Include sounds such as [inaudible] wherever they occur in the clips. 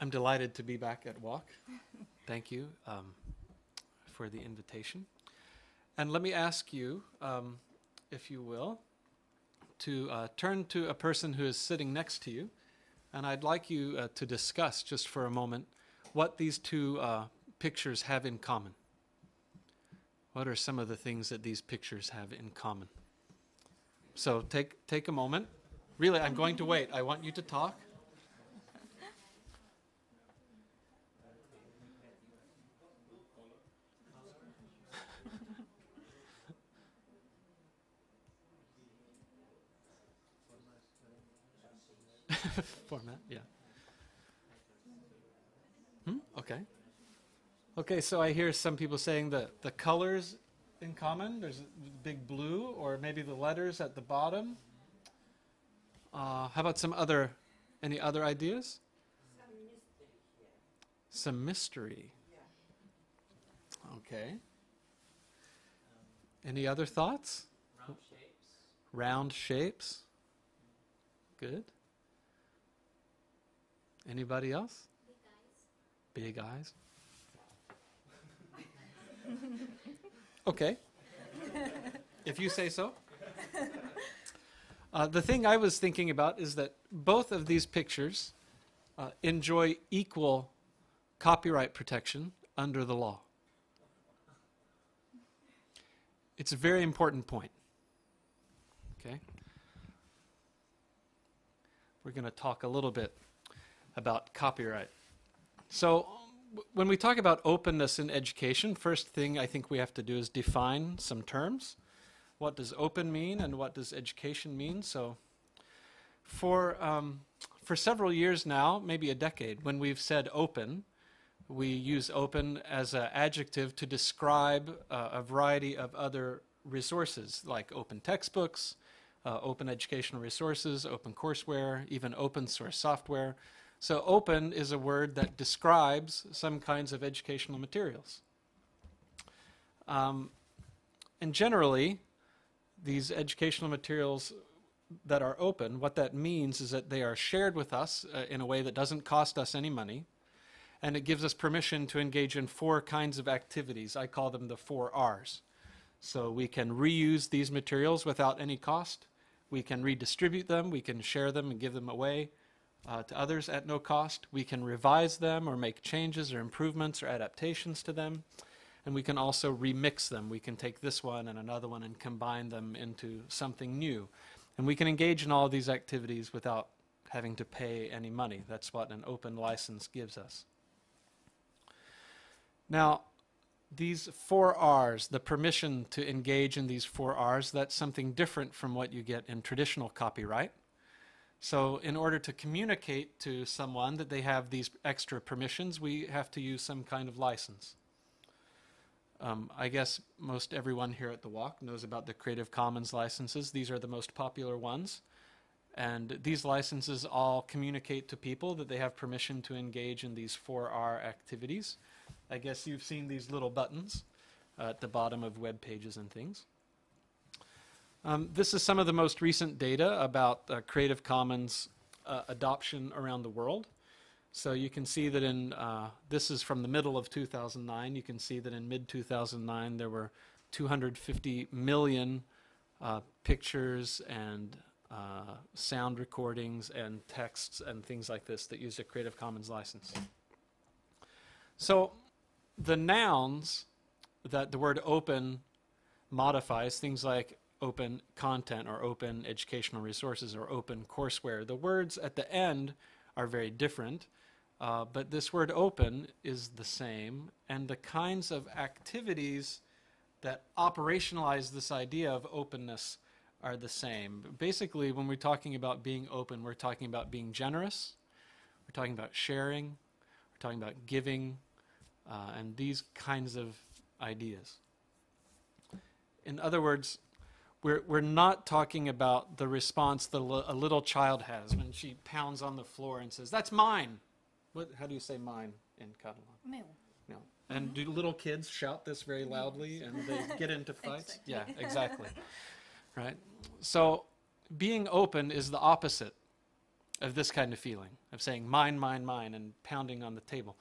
I'm delighted to be back at UOC. Thank you um, for the invitation. And let me ask you, um, if you will, to uh, turn to a person who is sitting next to you. And I'd like you uh, to discuss just for a moment what these two uh, pictures have in common. What are some of the things that these pictures have in common? So take, take a moment. Really, I'm going to wait. I want you to talk. Format, yeah. Hmm? Okay. Okay, so I hear some people saying that the colors in common, there's a big blue, or maybe the letters at the bottom. Uh, how about some other, any other ideas? Some mystery. Some mystery. Yeah. Okay. Any other thoughts? Round shapes. Round shapes. Good. Anybody else? Big eyes. [laughs] okay. if you say so. Uh, the thing I was thinking about is that both of these pictures uh, enjoy equal copyright protection under the law. It's a very important point. Okay? We're going to talk a little bit about copyright. So, when we talk about openness in education, first thing I think we have to do is define some terms. What does open mean and what does education mean? So, for, um, for several years now, maybe a decade, when we've said open, we use open as an adjective to describe uh, a variety of other resources like open textbooks, uh, open educational resources, open courseware, even open source software. So, open is a word that describes some kinds of educational materials. Um, and generally, these educational materials that are open, what that means is that they are shared with us uh, in a way that doesn't cost us any money, and it gives us permission to engage in four kinds of activities. I call them the four R's. So we can reuse these materials without any cost, we can redistribute them, we can share them and give them away uh, to others at no cost, we can revise them or make changes or improvements or adaptations to them. And we can also remix them. We can take this one and another one and combine them into something new. And we can engage in all these activities without having to pay any money. That's what an open license gives us. Now, these four R's, the permission to engage in these four R's, that's something different from what you get in traditional copyright. So, in order to communicate to someone that they have these extra permissions, we have to use some kind of license. Um, I guess most everyone here at the UOC knows about the Creative Commons licenses. These are the most popular ones. And these licenses all communicate to people that they have permission to engage in these 4R activities. I guess you've seen these little buttons uh, at the bottom of web pages and things. Um, this is some of the most recent data about uh, Creative Commons uh, adoption around the world. So you can see that in, uh, this is from the middle of 2009, you can see that in mid 2009 there were 250 million uh, pictures and uh, sound recordings and texts and things like this that use a Creative Commons license. So the nouns that the word open modifies, things like open content or open educational resources or open courseware, the words at the end are very different. Uh, but this word open is the same, and the kinds of activities that operationalize this idea of openness are the same. Basically, when we're talking about being open, we're talking about being generous, we're talking about sharing, we're talking about giving, uh, and these kinds of ideas. In other words, we're, we're not talking about the response that a little child has when she pounds on the floor and says, That's mine. What, how do you say mine in Catalan? Meu. No. And do little kids shout this very loudly and they get into [laughs] fights? Exactly. Yeah, exactly. right? So being open is the opposite of this kind of feeling, of saying mine, mine, mine, and pounding on the table.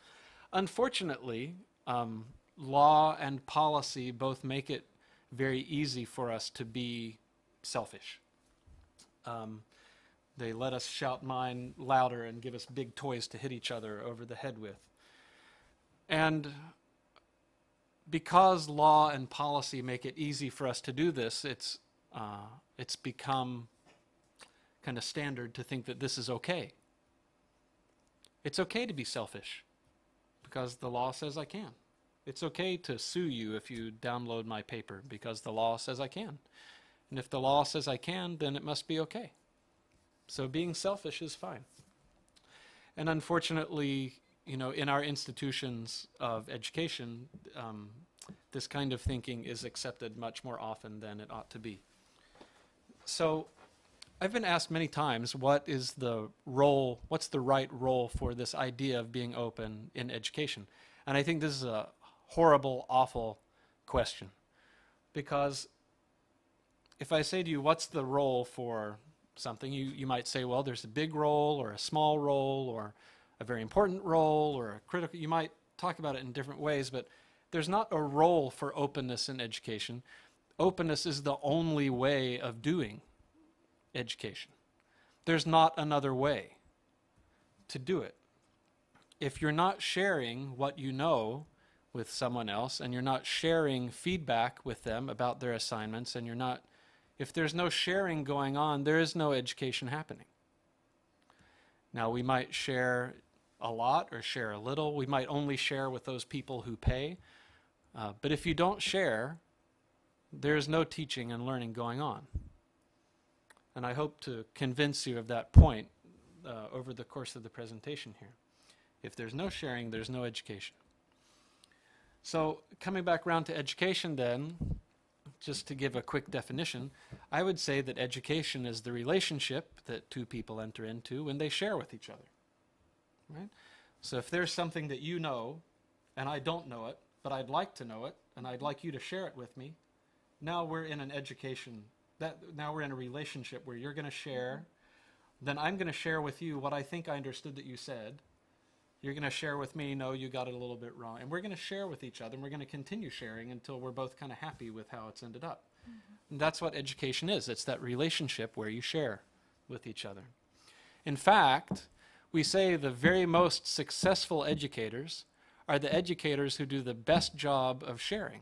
Unfortunately, um, law and policy both make it very easy for us to be selfish. Um, they let us shout mine louder and give us big toys to hit each other over the head with. And because law and policy make it easy for us to do this, it's, uh, it's become kind of standard to think that this is okay. It's okay to be selfish because the law says I can. It's okay to sue you if you download my paper because the law says I can. And if the law says I can, then it must be okay. So being selfish is fine. And unfortunately, you know, in our institutions of education, um, this kind of thinking is accepted much more often than it ought to be. So I've been asked many times what is the role, what's the right role for this idea of being open in education? And I think this is a horrible, awful question. Because if I say to you, what's the role for something, you, you might say, well, there's a big role or a small role or a very important role or a critical, you might talk about it in different ways, but there's not a role for openness in education. Openness is the only way of doing education. There's not another way to do it. If you're not sharing what you know with someone else and you're not sharing feedback with them about their assignments and you're not if there's no sharing going on, there is no education happening. Now, we might share a lot or share a little. We might only share with those people who pay. Uh, but if you don't share, there's no teaching and learning going on. And I hope to convince you of that point uh, over the course of the presentation here. If there's no sharing, there's no education. So, coming back around to education, then, just to give a quick definition, I would say that education is the relationship that two people enter into when they share with each other. Right? So if there's something that you know and I don't know it, but I'd like to know it and I'd like you to share it with me, now we're in an education that now we're in a relationship where you're going to share, then I'm going to share with you what I think I understood that you said, you're going to share with me, no, you got it a little bit wrong. And we're going to share with each other, and we're going to continue sharing until we're both kind of happy with how it's ended up. Mm-hmm. And that's what education is it's that relationship where you share with each other. In fact, we say the very most successful educators are the educators who do the best job of sharing.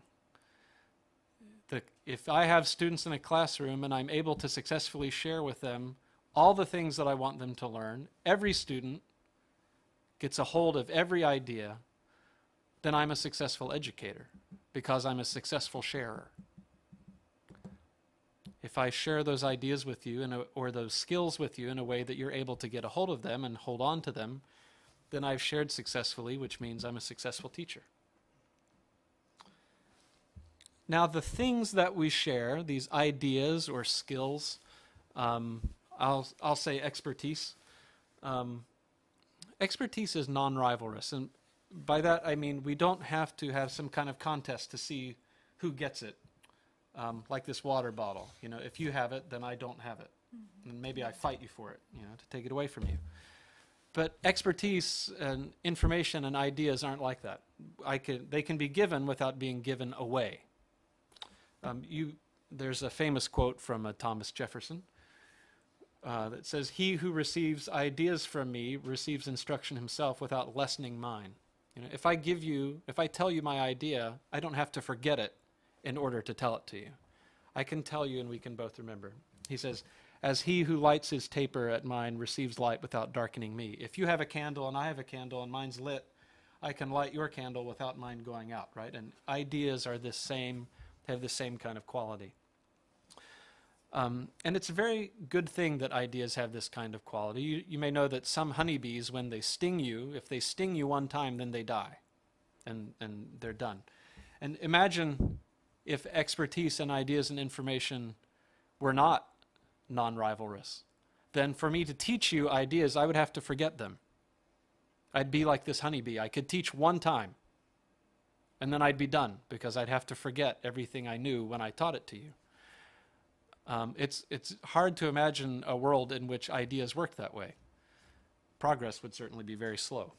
The, if I have students in a classroom and I'm able to successfully share with them all the things that I want them to learn, every student gets a hold of every idea, then I'm a successful educator because I'm a successful sharer. If I share those ideas with you a, or those skills with you in a way that you're able to get a hold of them and hold on to them, then I've shared successfully, which means I'm a successful teacher. Now, the things that we share, these ideas or skills, um, I'll, I'll say expertise. Um, expertise is non-rivalrous, and by that I mean we don't have to have some kind of contest to see who gets it. Um, like this water bottle, you know, if you have it, then I don't have it, mm-hmm. and maybe I fight you for it, you know, to take it away from you. But expertise and information and ideas aren't like that. I can, they can be given without being given away. Um, you, there's a famous quote from uh, Thomas Jefferson uh, that says, He who receives ideas from me receives instruction himself without lessening mine. You know, if I give you, if I tell you my idea, I don't have to forget it in order to tell it to you. I can tell you and we can both remember. He says, As he who lights his taper at mine receives light without darkening me. If you have a candle and I have a candle and mine's lit, I can light your candle without mine going out, right? And ideas are the same, have the same kind of quality. Um, and it's a very good thing that ideas have this kind of quality. You, you, may know that some honeybees, when they sting you, if they sting you one time, then they die and, and they're done. And imagine if expertise and ideas and information were not non rivalrous. Then for me to teach you ideas, I would have to forget them. I'd be like this honeybee. I could teach one time, and then I'd be done because I'd have to forget everything I knew when I taught it to you. Um, it's, it's hard to imagine a world in which ideas work that way. progress would certainly be very slow.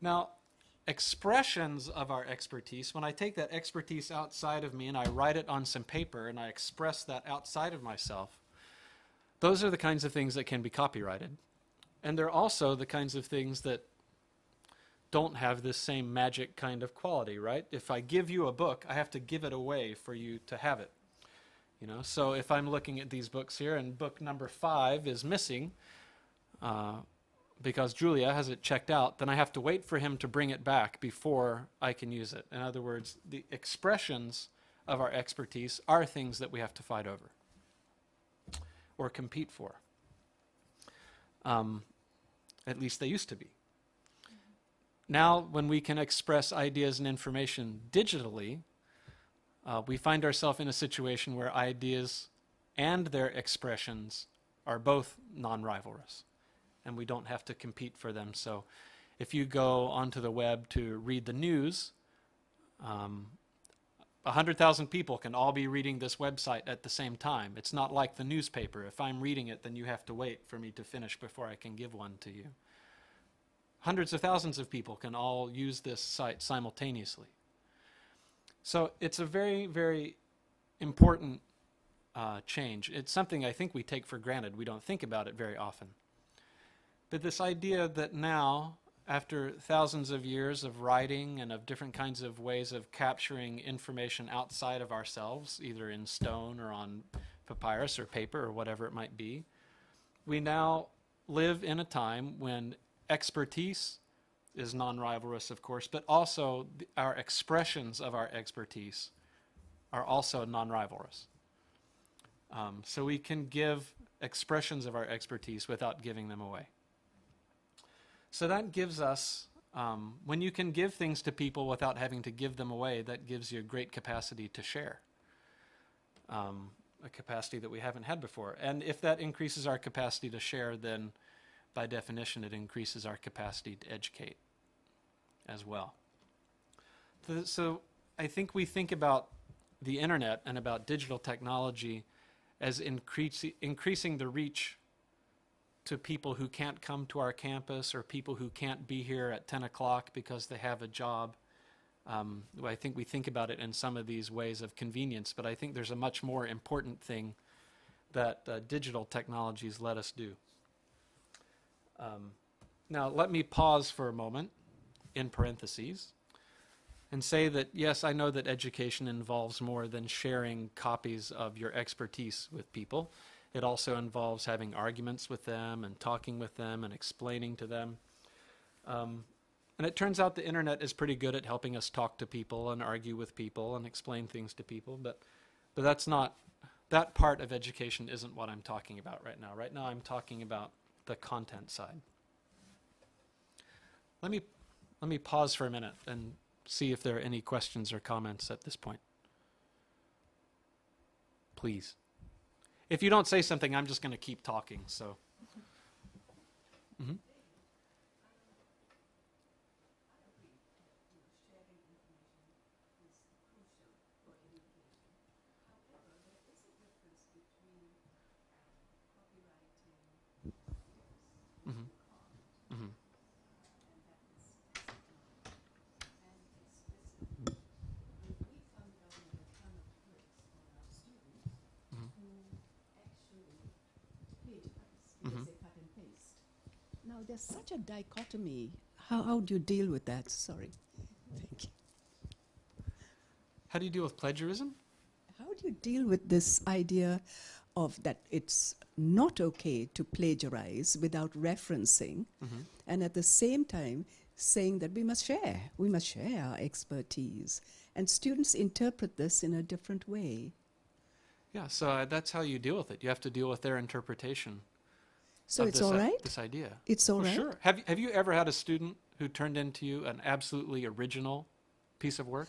Now, expressions of our expertise, when I take that expertise outside of me and I write it on some paper and I express that outside of myself, those are the kinds of things that can be copyrighted. And they're also the kinds of things that don't have this same magic kind of quality, right? If I give you a book, I have to give it away for you to have it. You know, so if I'm looking at these books here and book number five is missing, uh, because Julia has it checked out, then I have to wait for him to bring it back before I can use it. In other words, the expressions of our expertise are things that we have to fight over or compete for. Um, at least they used to be. Now, when we can express ideas and information digitally, uh, we find ourselves in a situation where ideas and their expressions are both non rivalrous and we don't have to compete for them. So if you go onto the web to read the news, um, 100,000 people can all be reading this website at the same time. It's not like the newspaper. If I'm reading it, then you have to wait for me to finish before I can give one to you. Hundreds of thousands of people can all use this site simultaneously. So it's a very, very important uh, change. It's something I think we take for granted. We don't think about it very often. But this idea that now, after thousands of years of writing and of different kinds of ways of capturing information outside of ourselves, either in stone or on papyrus or paper or whatever it might be, we now live in a time when expertise is non rivalrous, of course, but also our expressions of our expertise are also non rivalrous. Um, so we can give expressions of our expertise without giving them away. So that gives us, um, when you can give things to people without having to give them away, that gives you a great capacity to share. Um, a capacity that we haven't had before. And if that increases our capacity to share, then by definition, it increases our capacity to educate as well. So, I think we think about the internet and about digital technology as increase, increasing the reach to people who can't come to our campus or people who can't be here at 10 o'clock because they have a job. Um, I think we think about it in some of these ways of convenience, but I think there's a much more important thing that uh, digital technologies let us do. Um, now, let me pause for a moment in parentheses and say that yes, I know that education involves more than sharing copies of your expertise with people. It also involves having arguments with them and talking with them and explaining to them. Um, and it turns out the internet is pretty good at helping us talk to people and argue with people and explain things to people, but, but that's not, that part of education isn't what I'm talking about right now. Right now I'm talking about the content side. Let me, let me pause for a minute and see if there are any questions or comments at this point. Please. If you don't say something, I'm just going to keep talking. So. Mm-hmm. There's such a dichotomy. How, how do you deal with that? Sorry. Thank you. How do you deal with plagiarism? How do you deal with this idea of that it's not okay to plagiarize without referencing, mm-hmm. and at the same time saying that we must share, we must share our expertise, and students interpret this in a different way. Yeah, so uh, that's how you deal with it. You have to deal with their interpretation. So it's all right? This idea. It's all well, right? Sure. Have, you, have you ever had a student who turned into you an absolutely original piece of work?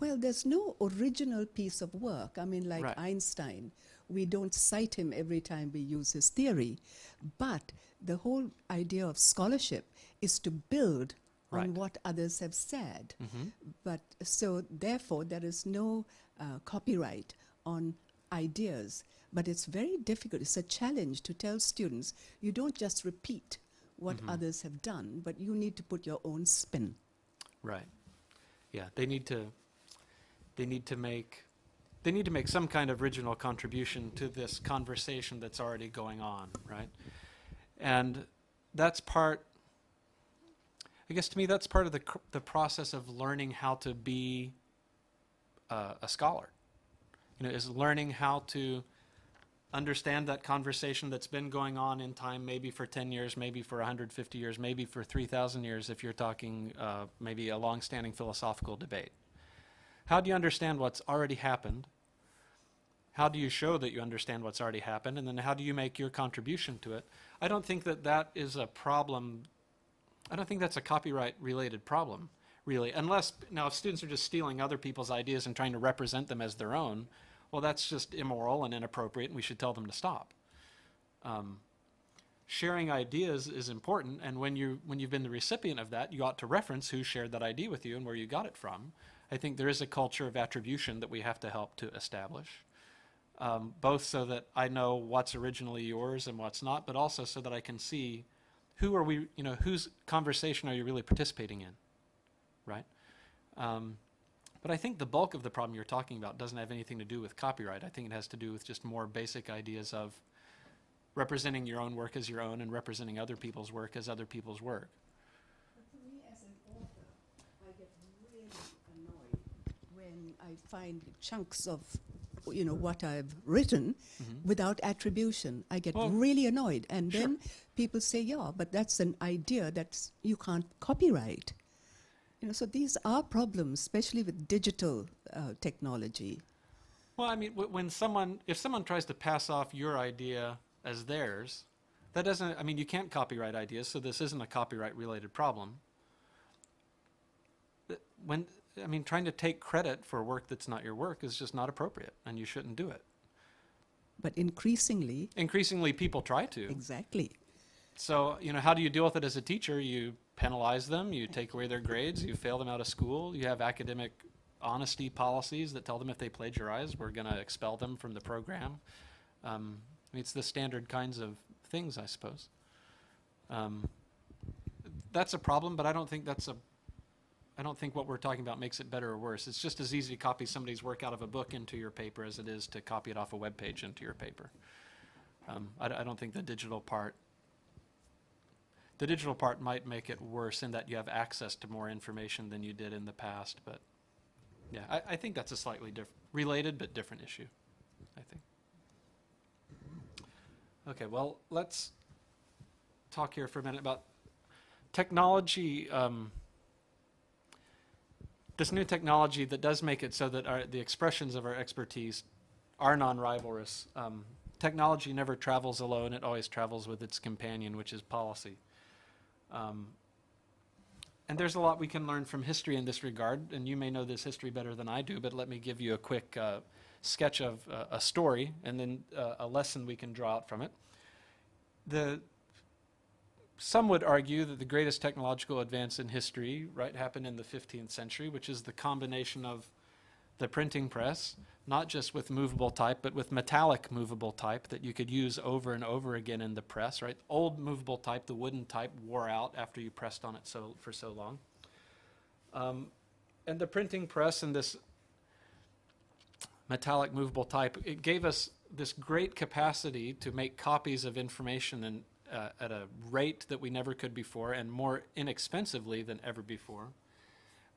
Well, there's no original piece of work. I mean, like right. Einstein, we don't cite him every time we use his theory. But the whole idea of scholarship is to build right. on what others have said. Mm-hmm. But so, therefore, there is no uh, copyright on ideas. But it's very difficult. It's a challenge to tell students you don't just repeat what Mhm. others have done, but you need to put your own spin. Right. Yeah, they need to they need to make they need to make some kind of original contribution to this conversation that's already going on, right? And that's part I guess to me that's part of the cr- the process of learning how to be uh, a scholar. You know, is learning how to understand that conversation that's been going on in time, maybe for 10 years, maybe for 150 years, maybe for 3,000 years, if you're talking uh, maybe a long-standing philosophical debate. How do you understand what's already happened? How do you show that you understand what's already happened? And then how do you make your contribution to it? I don't think that that is a problem. I don't think that's a copyright-related problem, really. Unless, now, if students are just stealing other people's ideas and trying to represent them as their own, well, that's just immoral and inappropriate, and we should tell them to stop. Um, sharing ideas is important, and when you when you've been the recipient of that, you ought to reference who shared that idea with you and where you got it from. I think there is a culture of attribution that we have to help to establish, um, both so that I know what's originally yours and what's not, but also so that I can see who are we, you know, whose conversation are you really participating in, right? Um, but I think the bulk of the problem you're talking about doesn't have anything to do with copyright. I think it has to do with just more basic ideas of representing your own work as your own and representing other people's work as other people's work. But for me, as an author, I get really annoyed when I find chunks of, you know, what I've written mm-hmm. without attribution. I get Well, really annoyed, and sure. then people say, "Yeah, but that's an idea that you can't copyright." You know, so these are problems, especially with digital uh, technology. Well, I mean, when someone, if someone tries to pass off your idea as theirs, that doesn't, I mean, you can't copyright ideas, so this isn't a copyright related problem. When, I mean, trying to take credit for work that's not your work is just not appropriate, and you shouldn't do it. But increasingly, Increasingly, people try to. exactly. So, you know, how do you deal with it as a teacher? You penalize them, you take away their grades, you fail them out of school, you have academic honesty policies that tell them if they plagiarize, we're going to expel them from the program. Um, it's the standard kinds of things, I suppose. Um, that's a problem, but I don't think that's a. I don't think what we're talking about makes it better or worse. It's just as easy to copy somebody's work out of a book into your paper as it is to copy it off a web page into your paper. Um, I, I don't think the digital part the digital part might make it worse in that you have access to more information than you did in the past, but yeah, I, I think that's a slightly diff- related but different issue, I think. Okay, well, let's talk here for a minute about technology. Um, this new technology that does make it so that our, the expressions of our expertise are non-rivalrous. Um, technology never travels alone; it always travels with its companion, which is policy. Um, and there's a lot we can learn from history in this regard, and you may know this history better than I do, but let me give you a quick uh, sketch of uh, a story and then uh, a lesson we can draw out from it. The, some would argue that the greatest technological advance in history, right, happened in the 15th century, which is the combination of the printing press, not just with movable type, but with metallic movable type that you could use over and over again in the press, right? Old movable type, the wooden type, wore out after you pressed on it so for so long. Um, and the printing press and this metallic movable type, it gave us this great capacity to make copies of information uh, at a rate that we never could before and more inexpensively than ever before.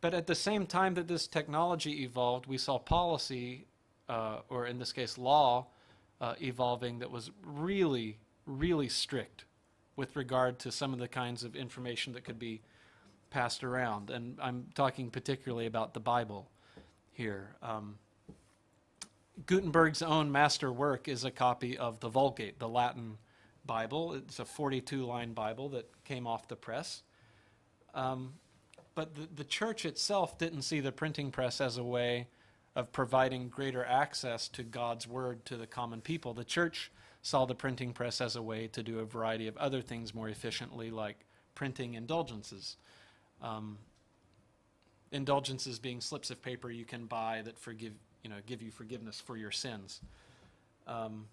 But at the same time that this technology evolved, we saw policy, uh, or in this case, law, uh, evolving that was really, really strict with regard to some of the kinds of information that could be passed around. And I'm talking particularly about the Bible here. Um, Gutenberg's own master work is a copy of the Vulgate, the Latin Bible. It's a 42 line Bible that came off the press. Um, but the, the church itself didn't see the printing press as a way of providing greater access to God's word to the common people. The church saw the printing press as a way to do a variety of other things more efficiently, like printing indulgences. Um, indulgences being slips of paper you can buy that forgive, you know, give you forgiveness for your sins. Um,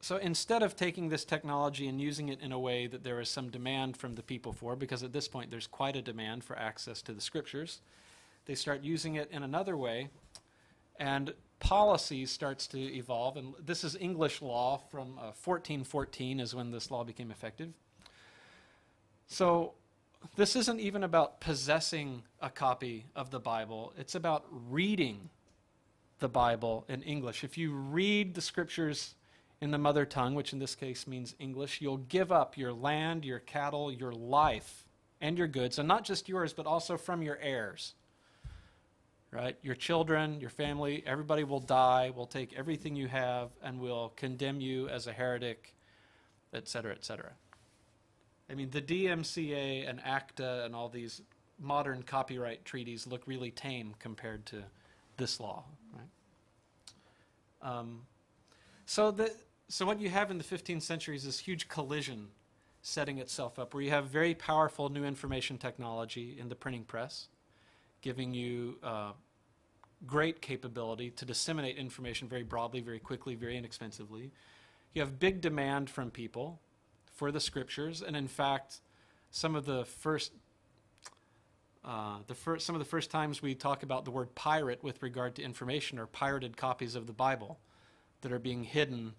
so instead of taking this technology and using it in a way that there is some demand from the people for, because at this point there's quite a demand for access to the scriptures, they start using it in another way, and policy starts to evolve. And this is English law from uh, 1414 is when this law became effective. So this isn't even about possessing a copy of the Bible, it's about reading the Bible in English. If you read the scriptures in the mother tongue, which in this case means English, you'll give up your land, your cattle, your life, and your goods, and not just yours, but also from your heirs. Right? Your children, your family, everybody will die, will take everything you have, and will condemn you as a heretic, etc., etc. I mean, the DMCA and ACTA and all these modern copyright treaties look really tame compared to this law, right? Um, so the so what you have in the 15th century is this huge collision setting itself up, where you have very powerful new information technology in the printing press, giving you uh, great capability to disseminate information very broadly, very quickly, very inexpensively. You have big demand from people for the scriptures, and in fact, some of the first uh, the first, some of the first times we talk about the word pirate with regard to information are pirated copies of the Bible that are being hidden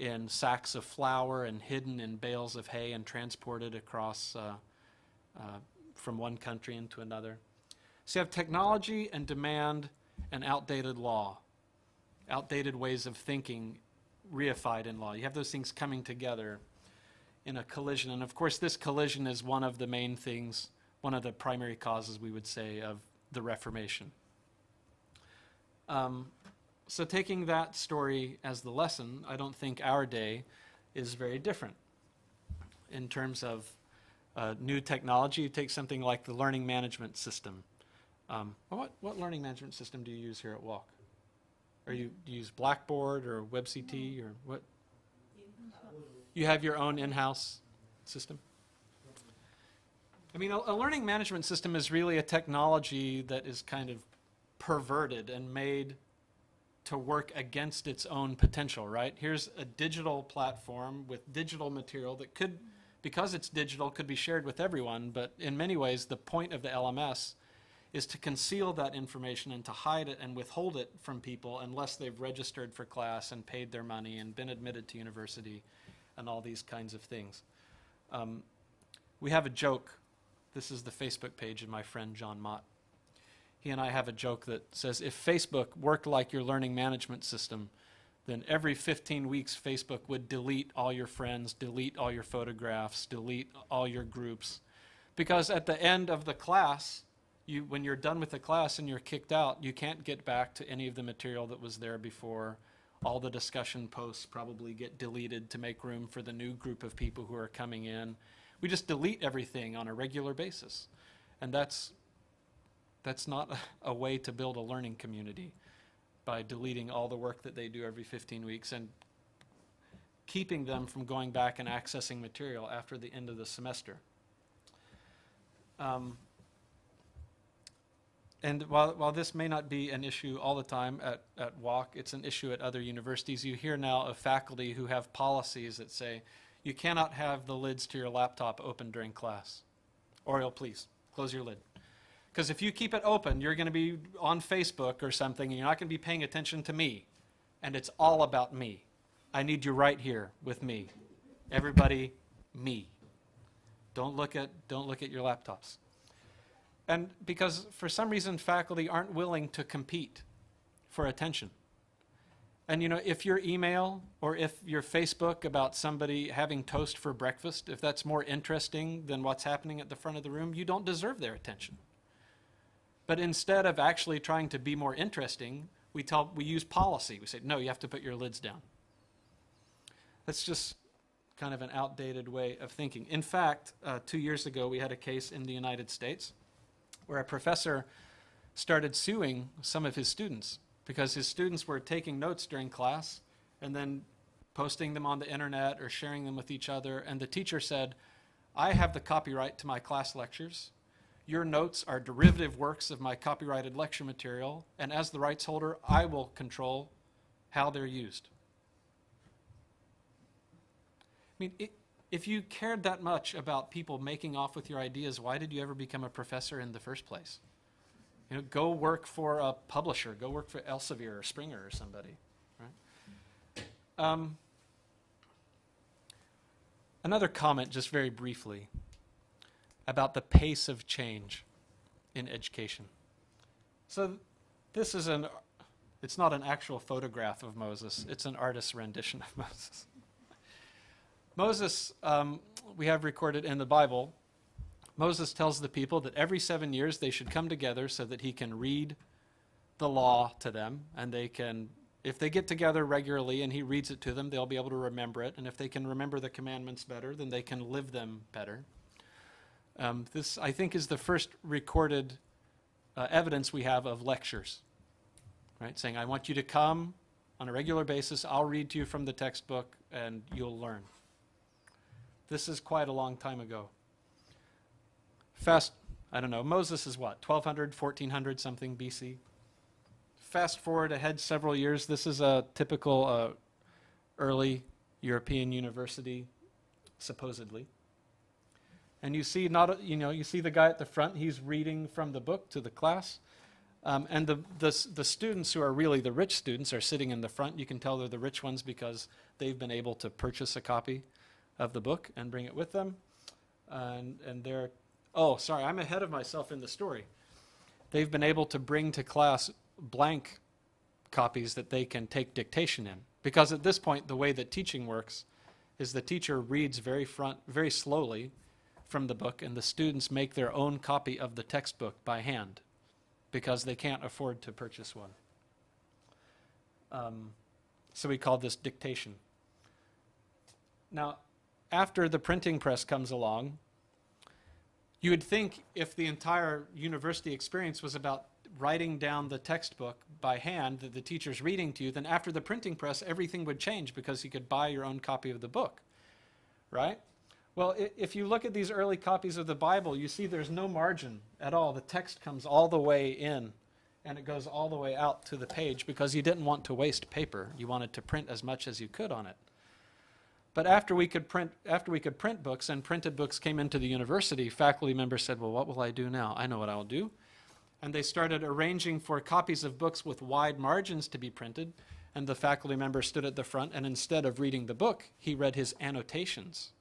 in sacks of flour and hidden in bales of hay and transported across uh, uh, from one country into another. So you have technology and demand and outdated law, outdated ways of thinking reified in law. You have those things coming together in a collision. And of course, this collision is one of the main things one of the primary causes, we would say, of the Reformation. Um, so, taking that story as the lesson, I don't think our day is very different in terms of uh, new technology. You take something like the learning management system. Um, what, what learning management system do you use here at UOC? Are you do you use Blackboard or WebCT or what? You have your own in-house system. I mean, a, a learning management system is really a technology that is kind of perverted and made to work against its own potential, right? Here's a digital platform with digital material that could, because it's digital, could be shared with everyone, but in many ways, the point of the LMS is to conceal that information and to hide it and withhold it from people unless they've registered for class and paid their money and been admitted to university and all these kinds of things. Um, we have a joke this is the Facebook page of my friend John Mott. He and I have a joke that says if Facebook worked like your learning management system, then every 15 weeks, Facebook would delete all your friends, delete all your photographs, delete all your groups. Because at the end of the class, you, when you're done with the class and you're kicked out, you can't get back to any of the material that was there before. All the discussion posts probably get deleted to make room for the new group of people who are coming in. We just delete everything on a regular basis. And that's, that's not [laughs] a, way to build a learning community by deleting all the work that they do every 15 weeks and keeping them from going back and accessing material after the end of the semester. Um, and while, while this may not be an issue all the time at, at UOC, it's an issue at other universities. You hear now of faculty who have policies that say, you cannot have the lids to your laptop open during class. Oriel, please, close your lid. Because if you keep it open, you're going to be on Facebook or something, and you're not going to be paying attention to me. And it's all about me. I need you right here with me. Everybody, me. Don't look at, don't look at your laptops. And because for some reason faculty aren't willing to compete for attention. And you know, if your email or if your Facebook about somebody having toast for breakfast, if that's more interesting than what's happening at the front of the room, you don't deserve their attention. But instead of actually trying to be more interesting, we tell we use policy. We say, no, you have to put your lids down. That's just kind of an outdated way of thinking. In fact, uh, two years ago, we had a case in the United States where a professor started suing some of his students because his students were taking notes during class and then posting them on the internet or sharing them with each other. And the teacher said, I have the copyright to my class lectures. Your notes are derivative works of my copyrighted lecture material, and as the rights holder, I will control how they're used. I mean, i if you cared that much about people making off with your ideas, why did you ever become a professor in the first place? You know, go work for a publisher. Go work for Elsevier or Springer or somebody, right? Um, another comment, just very briefly, about the pace of change in education. So, this is an. It's not an actual photograph of Moses. It's an artist's rendition of [laughs] Moses. Moses, um, we have recorded in the Bible, Moses tells the people that every seven years they should come together so that he can read the law to them, and they can, if they get together regularly and he reads it to them, they'll be able to remember it, and if they can remember the commandments better, then they can live them better. Um, this, I think, is the first recorded uh, evidence we have of lectures, right? Saying, I want you to come on a regular basis, I'll read to you from the textbook, and you'll learn. This is quite a long time ago. Fast, I don't know, Moses is what, 1200, 1400 something BC? Fast forward ahead several years, this is a typical uh, early European university, supposedly. And you see not, you know, you see the guy at the front, he's reading from the book to the class. Um, and the, the, the students who are really the rich students are sitting in the front. You can tell they're the rich ones because they've been able to purchase a copy of the book and bring it with them. And, and they're, oh, sorry, I'm ahead of myself in the story. They've been able to bring to class blank copies that they can take dictation in. Because at this point, the way that teaching works is the teacher reads very front, very slowly from the book, and the students make their own copy of the textbook by hand because they can't afford to purchase one. Um, so we call this dictation. Now, after the printing press comes along, you would think if the entire university experience was about writing down the textbook by hand that the teacher's reading to you, then after the printing press, everything would change because you could buy your own copy of the book, right? Well, if you look at these early copies of the Bible, you see there's no margin at all. The text comes all the way in and it goes all the way out to the page because you didn't want to waste paper. You wanted to print as much as you could on it. But after we could print after we could print books and printed books came into the university, faculty members said, "Well, what will I do now? I know what I'll do." And they started arranging for copies of books with wide margins to be printed, and the faculty member stood at the front and instead of reading the book, he read his annotations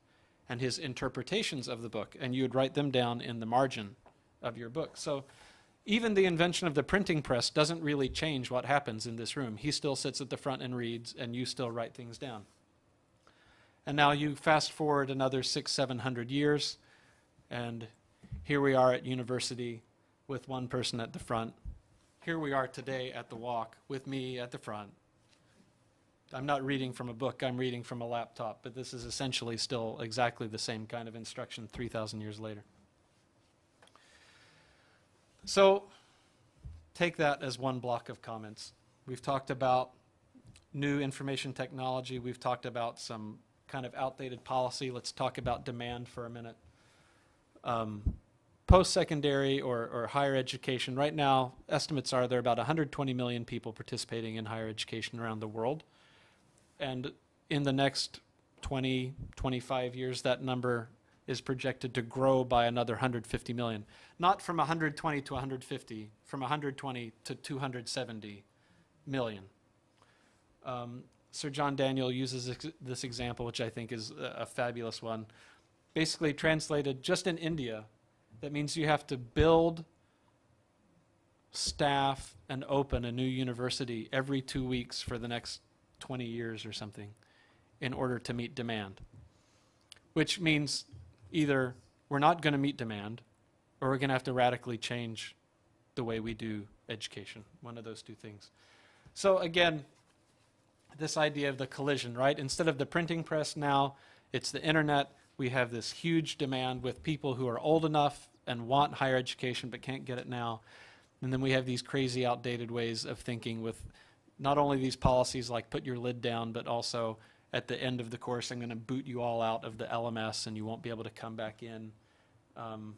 and his interpretations of the book, and you would write them down in the margin of your book. So even the invention of the printing press doesn't really change what happens in this room. He still sits at the front and reads, and you still write things down. And now you fast forward another six, seven hundred years, and here we are at university with one person at the front. Here we are today at the UOC with me at the front. I'm not reading from a book, I'm reading from a laptop, but this is essentially still exactly the same kind of instruction 3,000 years later. So take that as one block of comments. We've talked about new information technology, we've talked about some kind of outdated policy. Let's talk about demand for a minute. Um, Post-secondary or, or higher education, right now, estimates are there are about 120 million people participating in higher education around the world. And in the next 20, 25 years, that number is projected to grow by another 150 million. Not from 120 to 150, from 120 to 270 million. Um, Sir John Daniel uses ex- this example, which I think is a, a fabulous one. Basically, translated just in India, that means you have to build, staff, and open a new university every two weeks for the next 20 years or something in order to meet demand. Which means either we're not going to meet demand or we're going to have to radically change the way we do education. One of those two things. So, again, this idea of the collision, right? Instead of the printing press now, it's the internet. We have this huge demand with people who are old enough and want higher education but can't get it now. And then we have these crazy, outdated ways of thinking with not only these policies like put your lid down, but also at the end of the course, I'm going to boot you all out of the LMS and you won't be able to come back in. Um,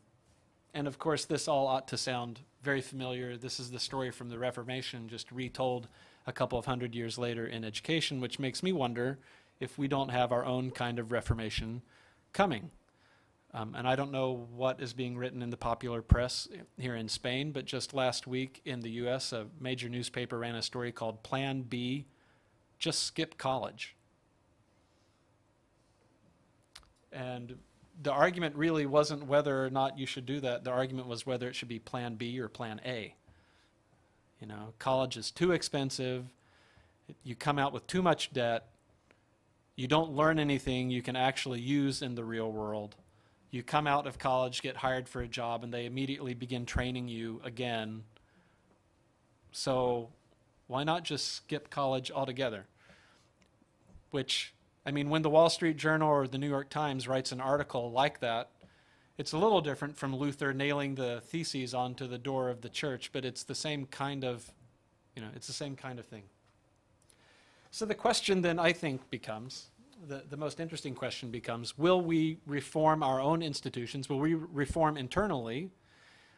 and of course, this all ought to sound very familiar. This is the story from the Reformation, just retold a couple of hundred years later in education, which makes me wonder if we don't have our own kind of Reformation coming. Um, and I don't know what is being written in the popular press here in Spain, but just last week in the US, a major newspaper ran a story called Plan B Just Skip College. And the argument really wasn't whether or not you should do that. The argument was whether it should be Plan B or Plan A. You know, college is too expensive. You come out with too much debt. You don't learn anything you can actually use in the real world you come out of college, get hired for a job, and they immediately begin training you again. So why not just skip college altogether? Which, I mean, when the Wall Street Journal or the New York Times writes an article like that, it's a little different from Luther nailing the theses onto the door of the church, but it's the same kind of, you know, it's the same kind of thing. So the question then, I think, becomes the, the most interesting question becomes will we reform our own institutions? Will we reform internally,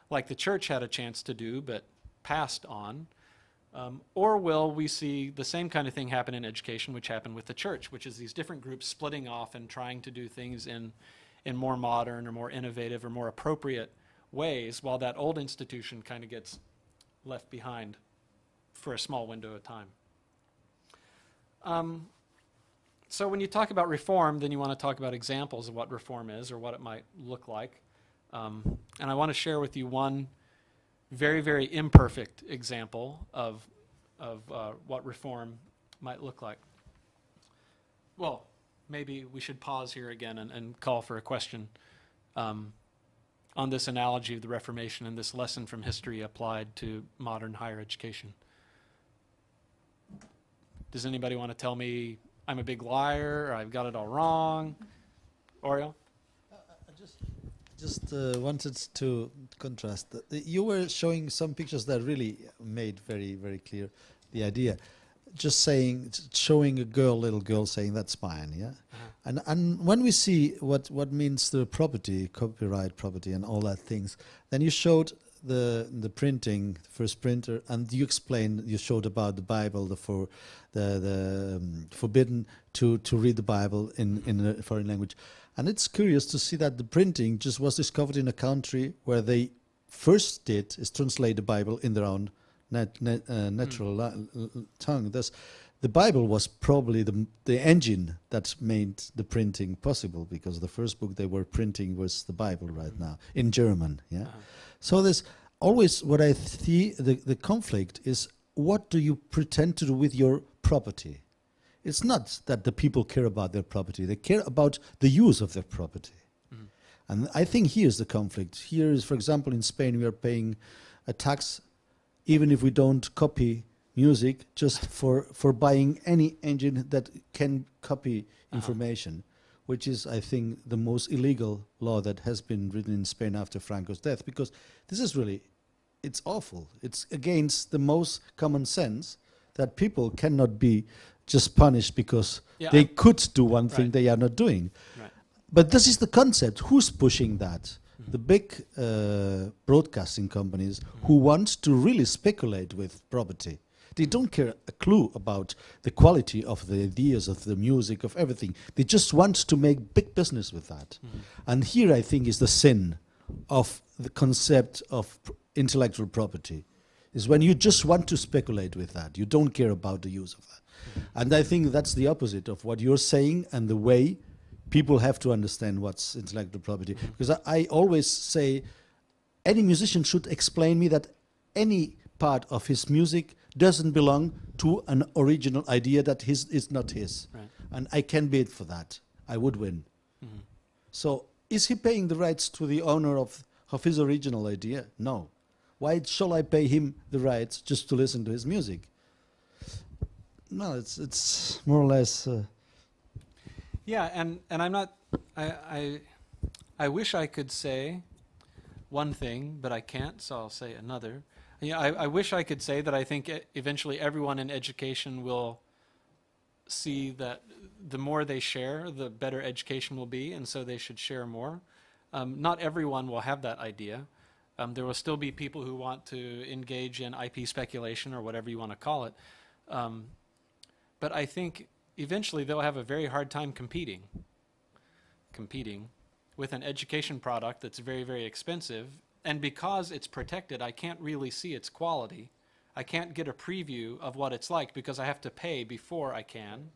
like the church had a chance to do but passed on? Um, or will we see the same kind of thing happen in education, which happened with the church, which is these different groups splitting off and trying to do things in, in more modern or more innovative or more appropriate ways, while that old institution kind of gets left behind for a small window of time? Um, so when you talk about reform, then you want to talk about examples of what reform is or what it might look like. Um, and I want to share with you one very, very imperfect example of, of uh, what reform might look like. Well, maybe we should pause here again and, and call for a question um, on this analogy of the Reformation and this lesson from history applied to modern higher education. Does anybody want to tell me I'm a big liar, or I've got it all wrong. Oriol? I just, just uh, wanted to contrast. The, you were showing some pictures that really made very, very clear the idea. Just saying, showing a girl, little girl, saying that's mine, yeah. Uh-huh. And and when we see what what means the property, copyright property, and all that things, then you showed the the printing, the first printer, and you explained, you showed about the Bible, the for the the um, forbidden to to read the Bible in in a foreign language, and it's curious to see that the printing just was discovered in a country where they first did is translate the Bible in their own nat, nat, uh, natural mm. tongue. Thus, the Bible was probably the the engine that made the printing possible because the first book they were printing was the Bible right now in German. Yeah. Uh -huh. So there's always what I see the, the conflict is what do you pretend to do with your property? It's not that the people care about their property, they care about the use of their property. Mm. And I think here's the conflict. Here is, for example, in Spain, we are paying a tax even if we don't copy music, just for, for buying any engine that can copy uh -huh. information which is, I think, the most illegal law that has been written in Spain after Franco's death, because this is really, it's awful. It's against the most common sense that people cannot be just punished because yeah, they I'm could do one thing they are not doing. Right. But this is the concept. Who's pushing that? Mm -hmm. The big uh, broadcasting companies mm -hmm. who want to really speculate with property. They don't care a clue about the quality of the ideas, of the music, of everything. They just want to make big business with that. Mm. And here I think is the sin of the concept of intellectual property, is when you just want to speculate with that. You don't care about the use of that. Mm. And I think that's the opposite of what you're saying and the way people have to understand what's intellectual property. Mm. Because I, I always say any musician should explain me that any part of his music doesn't belong to an original idea that his is not his. Right. And I can bid for that. I would win. Mm -hmm. So is he paying the rights to the owner of, of his original idea? No. Why shall I pay him the rights just to listen to his music? No, it's it's more or less. Uh, yeah, and, and I'm not. I, I I wish I could say one thing, but I can't, so I'll say another. Yeah, I, I wish I could say that I think eventually everyone in education will see that the more they share, the better education will be, and so they should share more. Um, not everyone will have that idea. Um, there will still be people who want to engage in IP speculation or whatever you want to call it. Um, but I think eventually they'll have a very hard time competing competing with an education product that's very very expensive and because it's protected I can't really see its quality. I can't get a preview of what it's like because I have to pay before I can.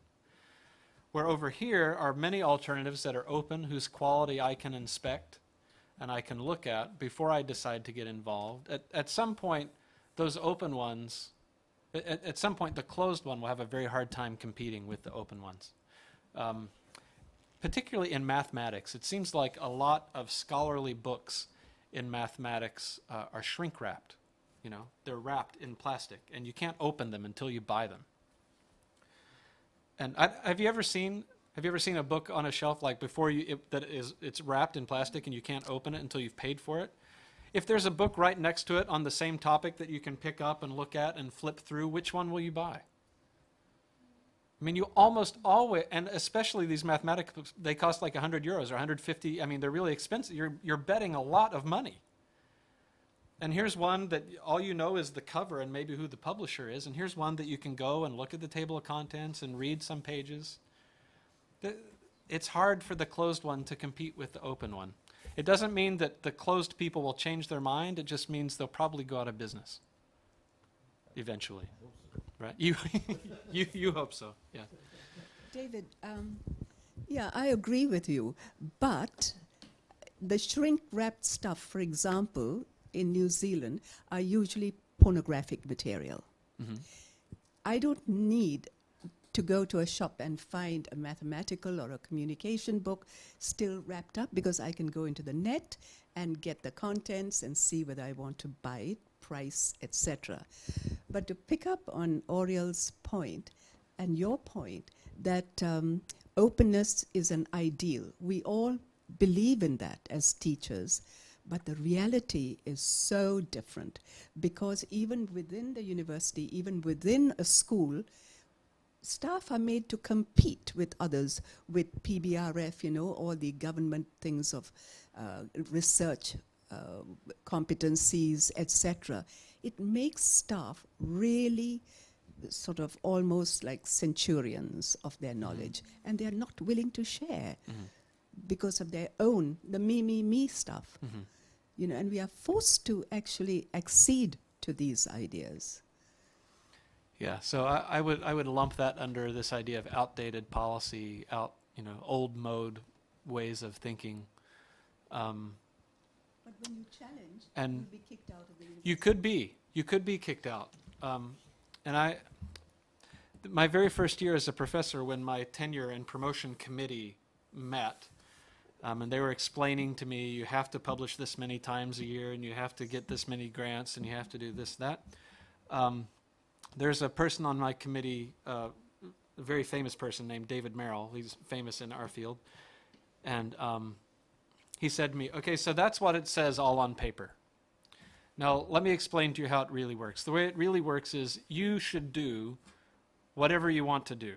Where over here are many alternatives that are open whose quality I can inspect and I can look at before I decide to get involved. At, at some point, those open ones, at, at some point, the closed one will have a very hard time competing with the open ones. Um, particularly in mathematics, it seems like a lot of scholarly books in mathematics uh, are shrink wrapped. You know, they're wrapped in plastic, and you can't open them until you buy them. And I, have you ever seen have you ever seen a book on a shelf like before you it, that is it's wrapped in plastic and you can't open it until you've paid for it? If there's a book right next to it on the same topic that you can pick up and look at and flip through, which one will you buy? I mean, you almost always, and especially these mathematics books, they cost like 100 euros or 150. I mean, they're really expensive. You're, you're betting a lot of money. And here's one that all you know is the cover and maybe who the publisher is. And here's one that you can go and look at the table of contents and read some pages it's hard for the closed one to compete with the open one. It doesn't mean that the closed people will change their mind. It just means they'll probably go out of business eventually. Right? You, [laughs] you, you hope so. Yeah. David, um, yeah, I agree with you. But the shrink wrapped stuff, for example, in New Zealand, are usually pornographic material. Mm-hmm. I don't need to go to a shop and find a mathematical or a communication book still wrapped up because I can go into the net and get the contents and see whether I want to buy it, price, etc. But to pick up on Oriol's point and your point that um, openness is an ideal, we all believe in that as teachers. But the reality is so different because even within the university, even within a school, staff are made to compete with others, with PBRF, you know, all the government things of uh, research uh, competencies, etc. It makes staff really sort of almost like centurions of their mm-hmm. knowledge, mm-hmm. and they're not willing to share mm-hmm. because of their own, the me, me, me stuff. Mm-hmm. You know, and we are forced to actually accede to these ideas. Yeah, so I, I, would I would lump that under this idea of outdated policy, out you know old mode ways of thinking. Um, but when you challenge, and be kicked out of the university. You could be, you could be kicked out. Um, and I, my very first year as a professor, when my tenure and promotion committee met, um, and they were explaining to me, you have to publish this many times a year, and you have to get this many grants, and you have to do this that. Um, there's a person on my committee, uh, a very famous person named David Merrill. He's famous in our field. And um, he said to me, Okay, so that's what it says all on paper. Now, let me explain to you how it really works. The way it really works is you should do whatever you want to do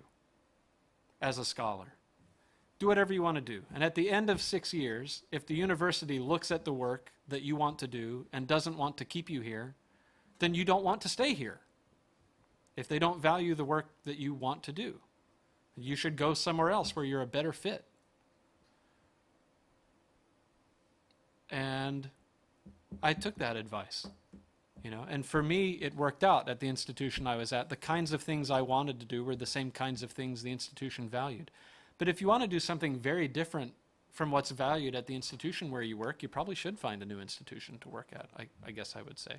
as a scholar. Do whatever you want to do. And at the end of six years, if the university looks at the work that you want to do and doesn't want to keep you here, then you don't want to stay here if they don't value the work that you want to do. You should go somewhere else where you're a better fit. And I took that advice. You know, and for me it worked out at the institution I was at. The kinds of things I wanted to do were the same kinds of things the institution valued. But if you want to do something very different from what's valued at the institution where you work, you probably should find a new institution to work at, I, I guess I would say.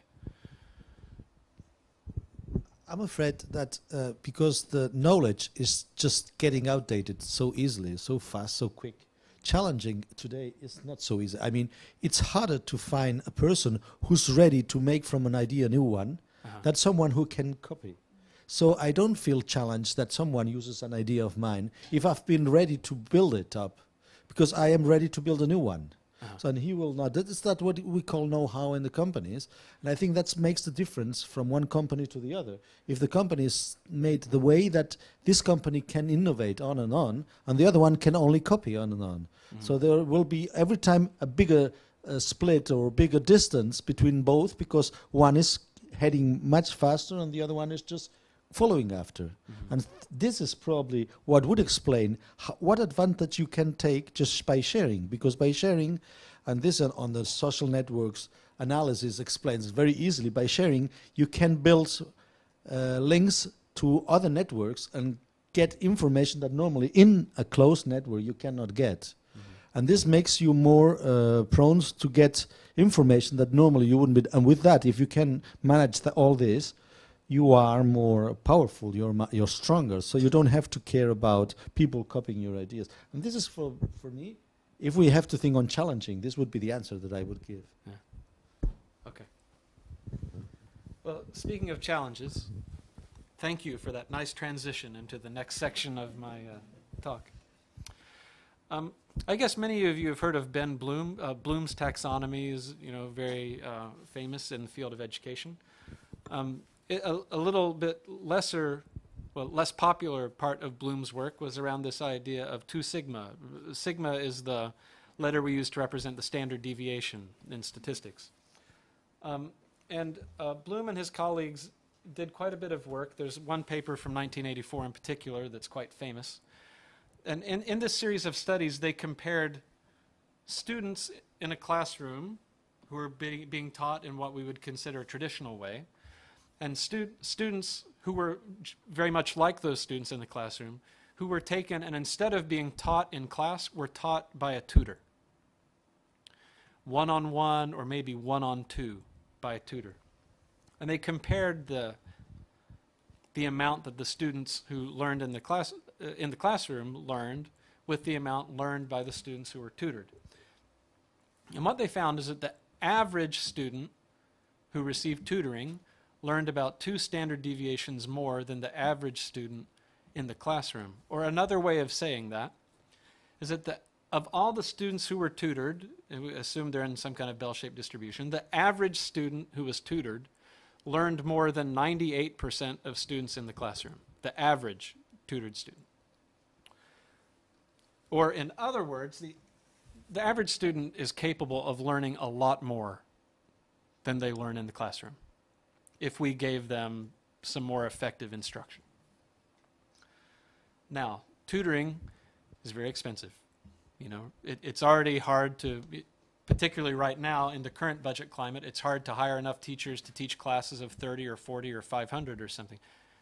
I'm afraid that uh, because the knowledge is just getting outdated so easily, so fast, so quick, challenging today is not so easy. I mean, it's harder to find a person who's ready to make from an idea a new one uh-huh. than someone who can copy. So I don't feel challenged that someone uses an idea of mine if I've been ready to build it up, because I am ready to build a new one. Uh-huh. So, and he will not. That is not what we call know-how in the companies, and I think that makes the difference from one company to the other. If the company is made the way that this company can innovate on and on, and the other one can only copy on and on, mm-hmm. so there will be every time a bigger uh, split or bigger distance between both because one is heading much faster and the other one is just following after. Mm-hmm. And th- this is probably what would explain ho- what advantage you can take just by sharing. Because by sharing, and this on, on the social networks analysis explains very easily, by sharing, you can build uh, links to other networks and get information that normally in a closed network you cannot get. And this makes you more uh, prone to get information that normally you wouldn't be. And with that, if you can manage the, all this, you are more powerful, you're, you're stronger, so you don't have to care about people copying your ideas. And this is for, for me, if we have to think on challenging, this would be the answer that I would give. Okay. Well, speaking of challenges, thank you for that nice transition into the next section of my uh, talk. Um, I guess many of you have heard of Ben Bloom. Uh, Bloom's taxonomy is, you know, very uh, famous in the field of education. Um, a, a little bit lesser, well, less popular part of Bloom's work was around this idea of two sigma. Sigma is the letter we use to represent the standard deviation in statistics. Um, and uh, Bloom and his colleagues did quite a bit of work. There's one paper from 1984 in particular that's quite famous. And in, in this series of studies, they compared students in a classroom who were be, being taught in what we would consider a traditional way, and stu- students who were very much like those students in the classroom, who were taken and instead of being taught in class, were taught by a tutor. One on one, or maybe one on two by a tutor. And they compared the, the amount that the students who learned in the, class, uh, in the classroom learned with the amount learned by the students who were tutored. And what they found is that the average student who received tutoring learned about two standard deviations more than the average student in the classroom. Or another way of saying that is that the, of all the students who were tutored, and we assume they're in some kind of bell-shaped distribution, the average student who was tutored learned more than 98% of students in the classroom, the average tutored student. Or in other words, the, the average student is capable of learning a lot more than they learn in the classroom if we gave them some more effective instruction. Now, tutoring is very expensive. You know, it, it's already hard to, particularly right now in the current budget climate, it's hard to hire enough teachers to teach classes of 30 or 40 or 500 or something.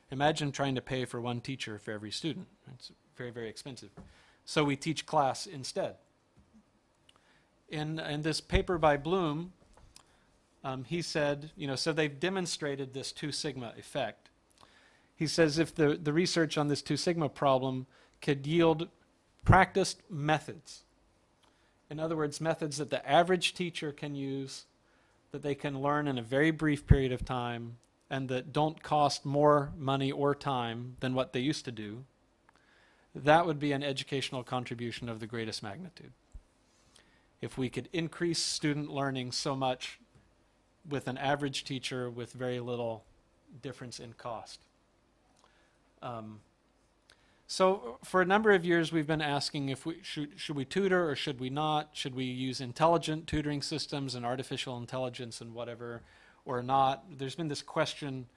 Imagine trying to pay for one teacher for every student. It's very, very expensive. So we teach class instead. In, in this paper by Bloom, um, he said, you know, so they've demonstrated this two sigma effect. He says if the, the research on this two sigma problem could yield practiced methods, in other words, methods that the average teacher can use, that they can learn in a very brief period of time, and that don't cost more money or time than what they used to do, that would be an educational contribution of the greatest magnitude. If we could increase student learning so much with an average teacher with very little difference in cost. Um, so for a number of years, we've been asking if we should, should we tutor or should we not? Should we use intelligent tutoring systems and artificial intelligence and whatever, or not? There's been this question,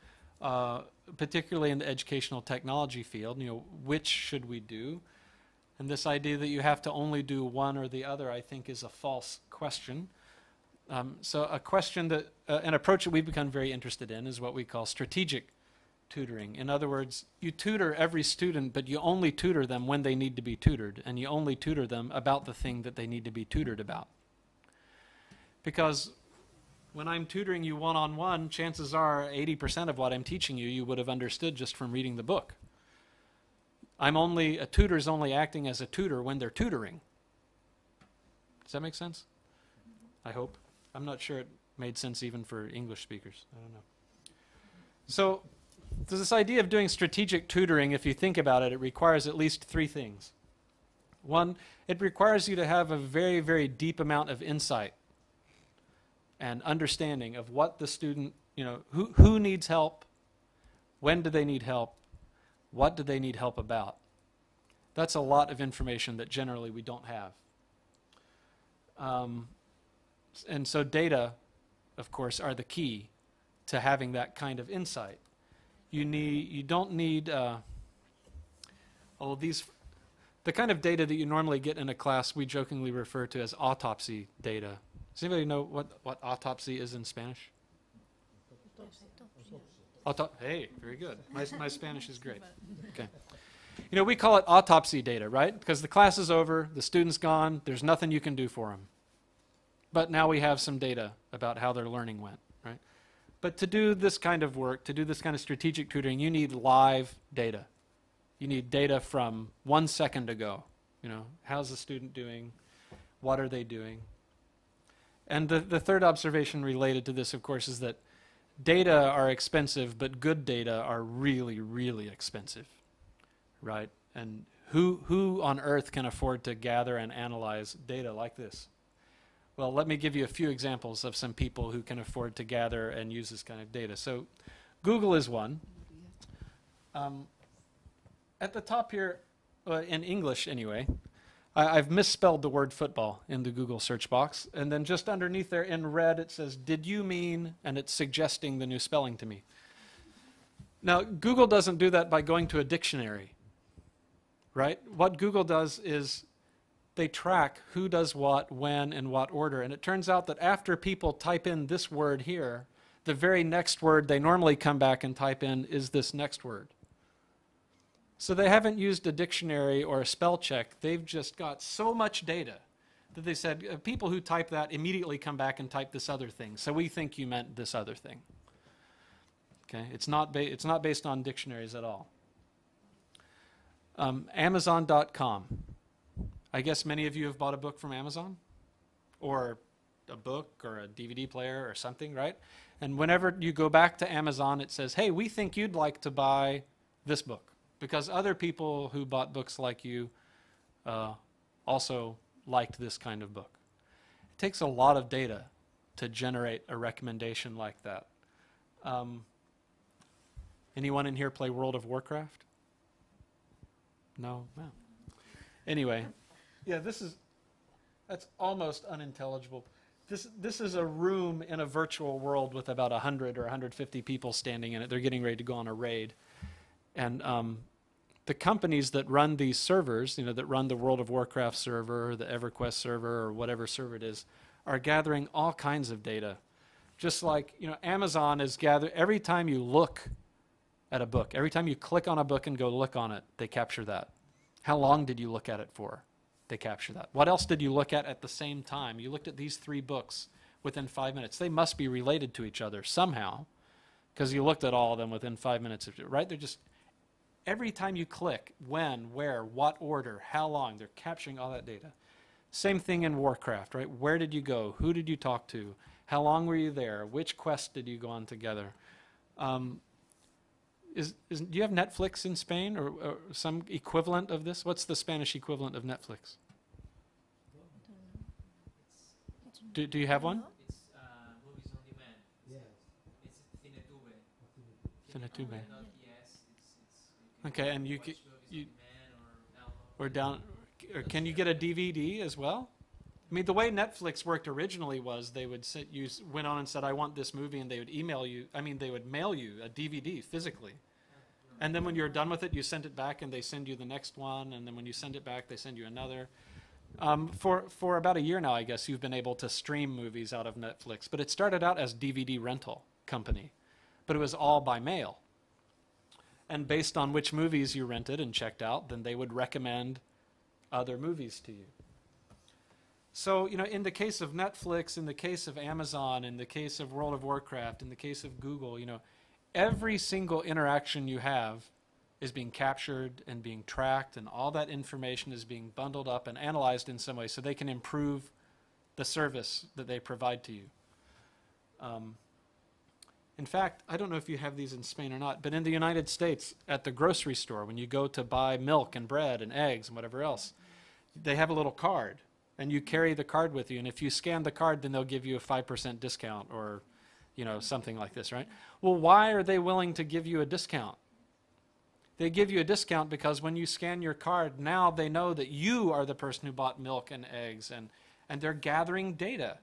uh, particularly in the educational technology field. You know, which should we do? And this idea that you have to only do one or the other, I think, is a false question. Um, so a question that, uh, an approach that we've become very interested in is what we call strategic tutoring. In other words, you tutor every student, but you only tutor them when they need to be tutored, and you only tutor them about the thing that they need to be tutored about. Because when I'm tutoring you one-on-one, chances are 80% of what I'm teaching you, you would have understood just from reading the book. I'm only, a tutor is only acting as a tutor when they're tutoring. Does that make sense? I hope. I'm not sure it made sense even for English speakers. I don't know. So, this idea of doing strategic tutoring, if you think about it, it requires at least three things. One, it requires you to have a very, very deep amount of insight and understanding of what the student, you know, who, who needs help, when do they need help, what do they need help about. That's a lot of information that generally we don't have. Um, and so data, of course, are the key to having that kind of insight. you need you don't need uh, oh these the kind of data that you normally get in a class we jokingly refer to as autopsy data. Does anybody know what, what autopsy is in Spanish? Auto- hey, very good. My, my Spanish is great. Okay. You know, we call it autopsy data, right? Because the class is over, the student's gone, there's nothing you can do for them. But now we have some data about how their learning went, right? But to do this kind of work, to do this kind of strategic tutoring, you need live data. You need data from one second ago. You know, how's the student doing? What are they doing? And the, the third observation related to this, of course, is that data are expensive, but good data are really, really expensive, right? And who, who on earth can afford to gather and analyze data like this? Well, let me give you a few examples of some people who can afford to gather and use this kind of data. So, Google is one. Um, at the top here, uh, in English anyway, I, I've misspelled the word football in the Google search box. And then just underneath there in red, it says, Did you mean? And it's suggesting the new spelling to me. Now, Google doesn't do that by going to a dictionary, right? What Google does is they track who does what, when, in what order. And it turns out that after people type in this word here, the very next word they normally come back and type in is this next word. So they haven't used a dictionary or a spell check. They've just got so much data that they said uh, people who type that immediately come back and type this other thing. So we think you meant this other thing. Okay, it's not it's not based on dictionaries at all. Um, Amazon.com. I guess many of you have bought a book from Amazon, or a book or a DVD player or something, right? And whenever you go back to Amazon, it says, "Hey, we think you'd like to buy this book." because other people who bought books like you uh, also liked this kind of book. It takes a lot of data to generate a recommendation like that. Um, anyone in here play World of Warcraft? No? No. Anyway, yeah, this is, that's almost unintelligible. This, this is a room in a virtual world with about 100 or 150 people standing in it. They're getting ready to go on a raid. And um, the companies that run these servers, you know, that run the World of Warcraft server, the EverQuest server, or whatever server it is, are gathering all kinds of data. Just like, you know, Amazon is gathering, every time you look at a book, every time you click on a book and go look on it, they capture that. How long did you look at it for? They capture that. What else did you look at at the same time? You looked at these three books within five minutes. They must be related to each other somehow because you looked at all of them within five minutes, of, right? They're just every time you click, when, where, what order, how long, they're capturing all that data. Same thing in Warcraft, right? Where did you go? Who did you talk to? How long were you there? Which quest did you go on together? Um, is, is, do you have Netflix in Spain or, or some equivalent of this? What's the Spanish equivalent of Netflix? Do, do you have one? It's uh, movies on demand. It's Cinetube. Cinetube. Not yes. It's, it's, you can Okay, and you watch ca- movies you- or down or can you get a DVD as well? I mean, the way Netflix worked originally was they would sit, you went on and said, "I want this movie," and they would email you. I mean, they would mail you a DVD physically, and then when you're done with it, you send it back, and they send you the next one, and then when you send it back, they send you another. Um, for for about a year now, I guess you've been able to stream movies out of Netflix, but it started out as DVD rental company, but it was all by mail. And based on which movies you rented and checked out, then they would recommend other movies to you. So, you know, in the case of Netflix, in the case of Amazon, in the case of World of Warcraft, in the case of Google, you know, every single interaction you have is being captured and being tracked, and all that information is being bundled up and analyzed in some way so they can improve the service that they provide to you. Um, in fact, I don't know if you have these in Spain or not, but in the United States, at the grocery store, when you go to buy milk and bread and eggs and whatever else, they have a little card, and you carry the card with you. And if you scan the card, then they'll give you a 5% discount or, you know, something like this, right? Well, why are they willing to give you a discount? They give you a discount because when you scan your card, now they know that you are the person who bought milk and eggs, and, and they're gathering data.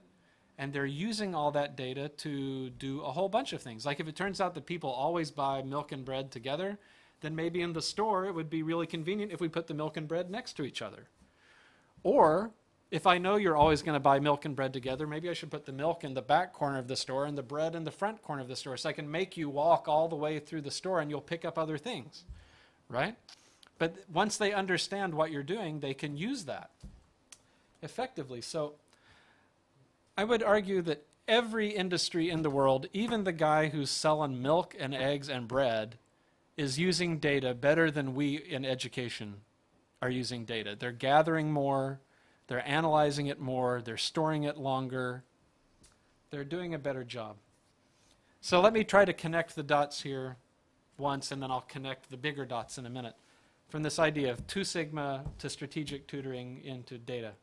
And they're using all that data to do a whole bunch of things. Like if it turns out that people always buy milk and bread together, then maybe in the store it would be really convenient if we put the milk and bread next to each other. Or if I know you're always going to buy milk and bread together, maybe I should put the milk in the back corner of the store and the bread in the front corner of the store so I can make you walk all the way through the store and you'll pick up other things, right? But once they understand what you're doing, they can use that effectively. So I would argue that every industry in the world, even the guy who's selling milk and eggs and bread, is using data better than we in education are using data. They're gathering more, they're analyzing it more, they're storing it longer, they're doing a better job. So let me try to connect the dots here once, and then I'll connect the bigger dots in a minute from this idea of two sigma to strategic tutoring into data.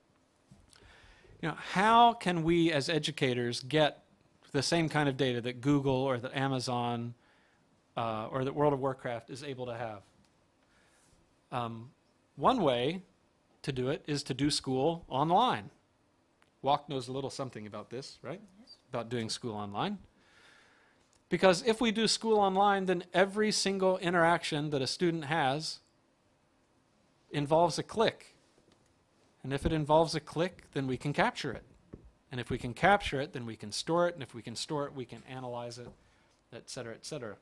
You know, how can we as educators get the same kind of data that Google or that Amazon uh, or that World of Warcraft is able to have? Um, one way to do it is to do school online. UOC knows a little something about this, right? About doing school online. Because if we do school online, then every single interaction that a student has involves a click. And if it involves a click, then we can capture it. And if we can capture it, then we can store it. And if we can store it, we can analyze it, et cetera, et cetera.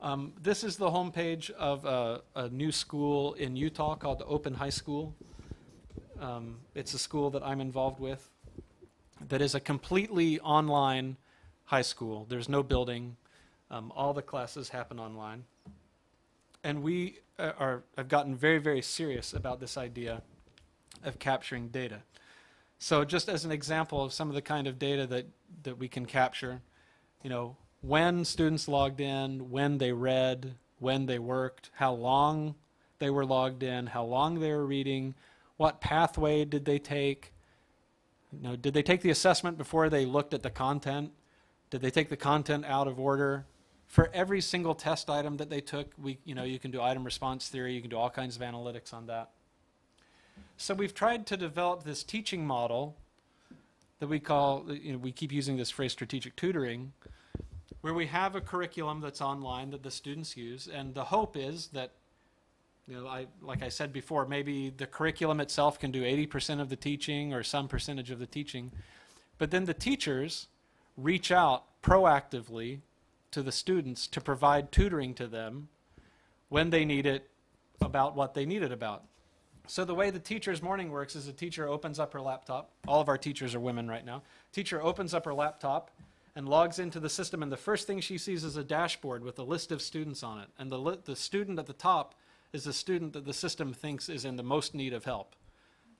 Um, this is the homepage of a, a new school in Utah called the Open High School. Um, it's a school that I'm involved with that is a completely online high school. There's no building. Um, all the classes happen online. And we uh, are, have gotten very, very serious about this idea of capturing data. So just as an example of some of the kind of data that, that we can capture, you know, when students logged in, when they read, when they worked, how long they were logged in, how long they were reading, what pathway did they take, you know, did they take the assessment before they looked at the content? Did they take the content out of order? For every single test item that they took, we, you know, you can do item response theory, you can do all kinds of analytics on that. So we've tried to develop this teaching model that we call, you know, we keep using this phrase strategic tutoring, where we have a curriculum that's online that the students use, and the hope is that, you know, I, like I said before, maybe the curriculum itself can do 80% of the teaching or some percentage of the teaching, but then the teachers reach out proactively to the students to provide tutoring to them when they need it about what they need it about. So the way the teacher's morning works is a teacher opens up her laptop. All of our teachers are women right now. Teacher opens up her laptop and logs into the system, and the first thing she sees is a dashboard with a list of students on it. And the, li- the student at the top is the student that the system thinks is in the most need of help.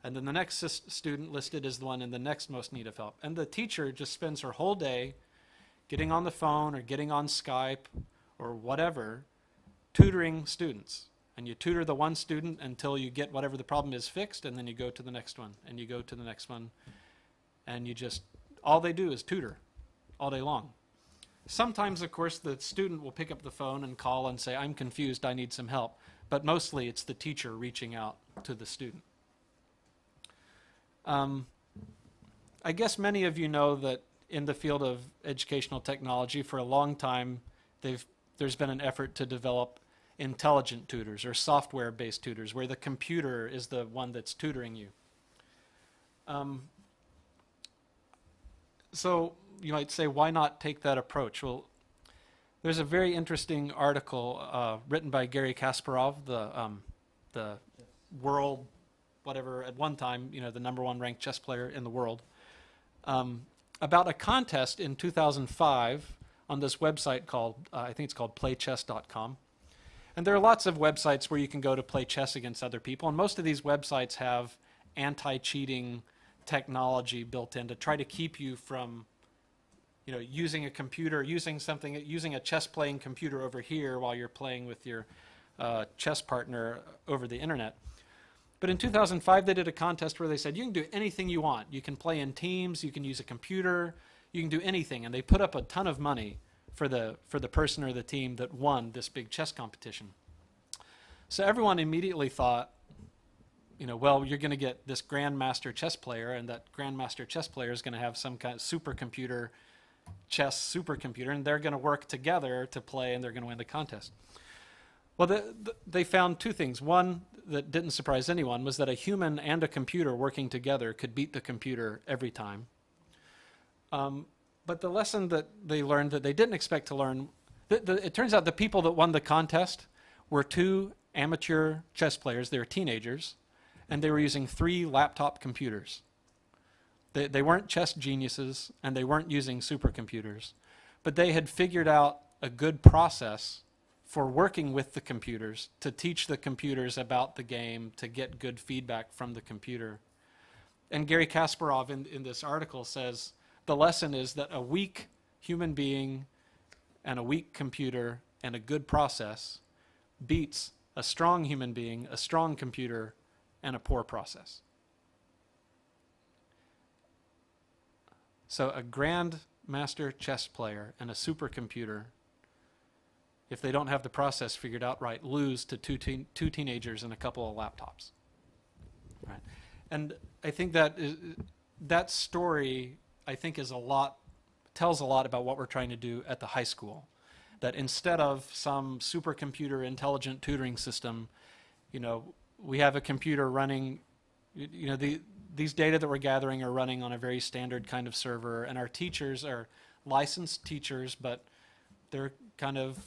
And then the next student listed is the one in the next most need of help. And the teacher just spends her whole day getting on the phone or getting on Skype or whatever, tutoring students. And you tutor the one student until you get whatever the problem is fixed, and then you go to the next one, and you go to the next one. And you just, all they do is tutor all day long. Sometimes, of course, the student will pick up the phone and call and say, I'm confused, I need some help. But mostly it's the teacher reaching out to the student. Um, I guess many of you know that in the field of educational technology, for a long time, they've, there's been an effort to develop intelligent tutors or software based tutors where the computer is the one that's tutoring you. Um, so you might say, why not take that approach? Well, there's a very interesting article uh, written by Garry Kasparov, the um, the world, whatever at one time, you know, the number one ranked chess player in the world, um, about a contest in 2005 on this website called uh, I think it's called PlayChess.com. And there are lots of websites where you can go to play chess against other people, and most of these websites have anti-cheating technology built in to try to keep you from you know using a computer using something using a chess playing computer over here while you're playing with your uh, chess partner over the internet. But in 2005 they did a contest where they said you can do anything you want. You can play in teams. You can use a computer. You can do anything. And they put up a ton of money for the for the person or the team that won this big chess competition. So everyone immediately thought you know, well, you're going to get this grandmaster chess player, and that grandmaster chess player is going to have some kind of supercomputer, chess supercomputer, and they're going to work together to play, and they're going to win the contest. Well, the, the, they found two things. One that didn't surprise anyone was that a human and a computer working together could beat the computer every time. Um, but the lesson that they learned that they didn't expect to learn, the, the, it turns out the people that won the contest were two amateur chess players. They were teenagers, and they were using three laptop computers. They, they weren't chess geniuses, and they weren't using supercomputers, but they had figured out a good process for working with the computers to teach the computers about the game to get good feedback from the computer. And Garry Kasparov in, in this article says the lesson is that a weak human being and a weak computer and a good process beats a strong human being, a strong computer, and a poor process. So a grand master chess player and a supercomputer if they don't have the process figured out right, lose to two, teen, two teenagers and a couple of laptops. Right. And I think that is, that story, I think, is a lot, tells a lot about what we're trying to do at the high school. That instead of some supercomputer intelligent tutoring system, you know, we have a computer running, you know, the, these data that we're gathering are running on a very standard kind of server, and our teachers are licensed teachers, but they're kind of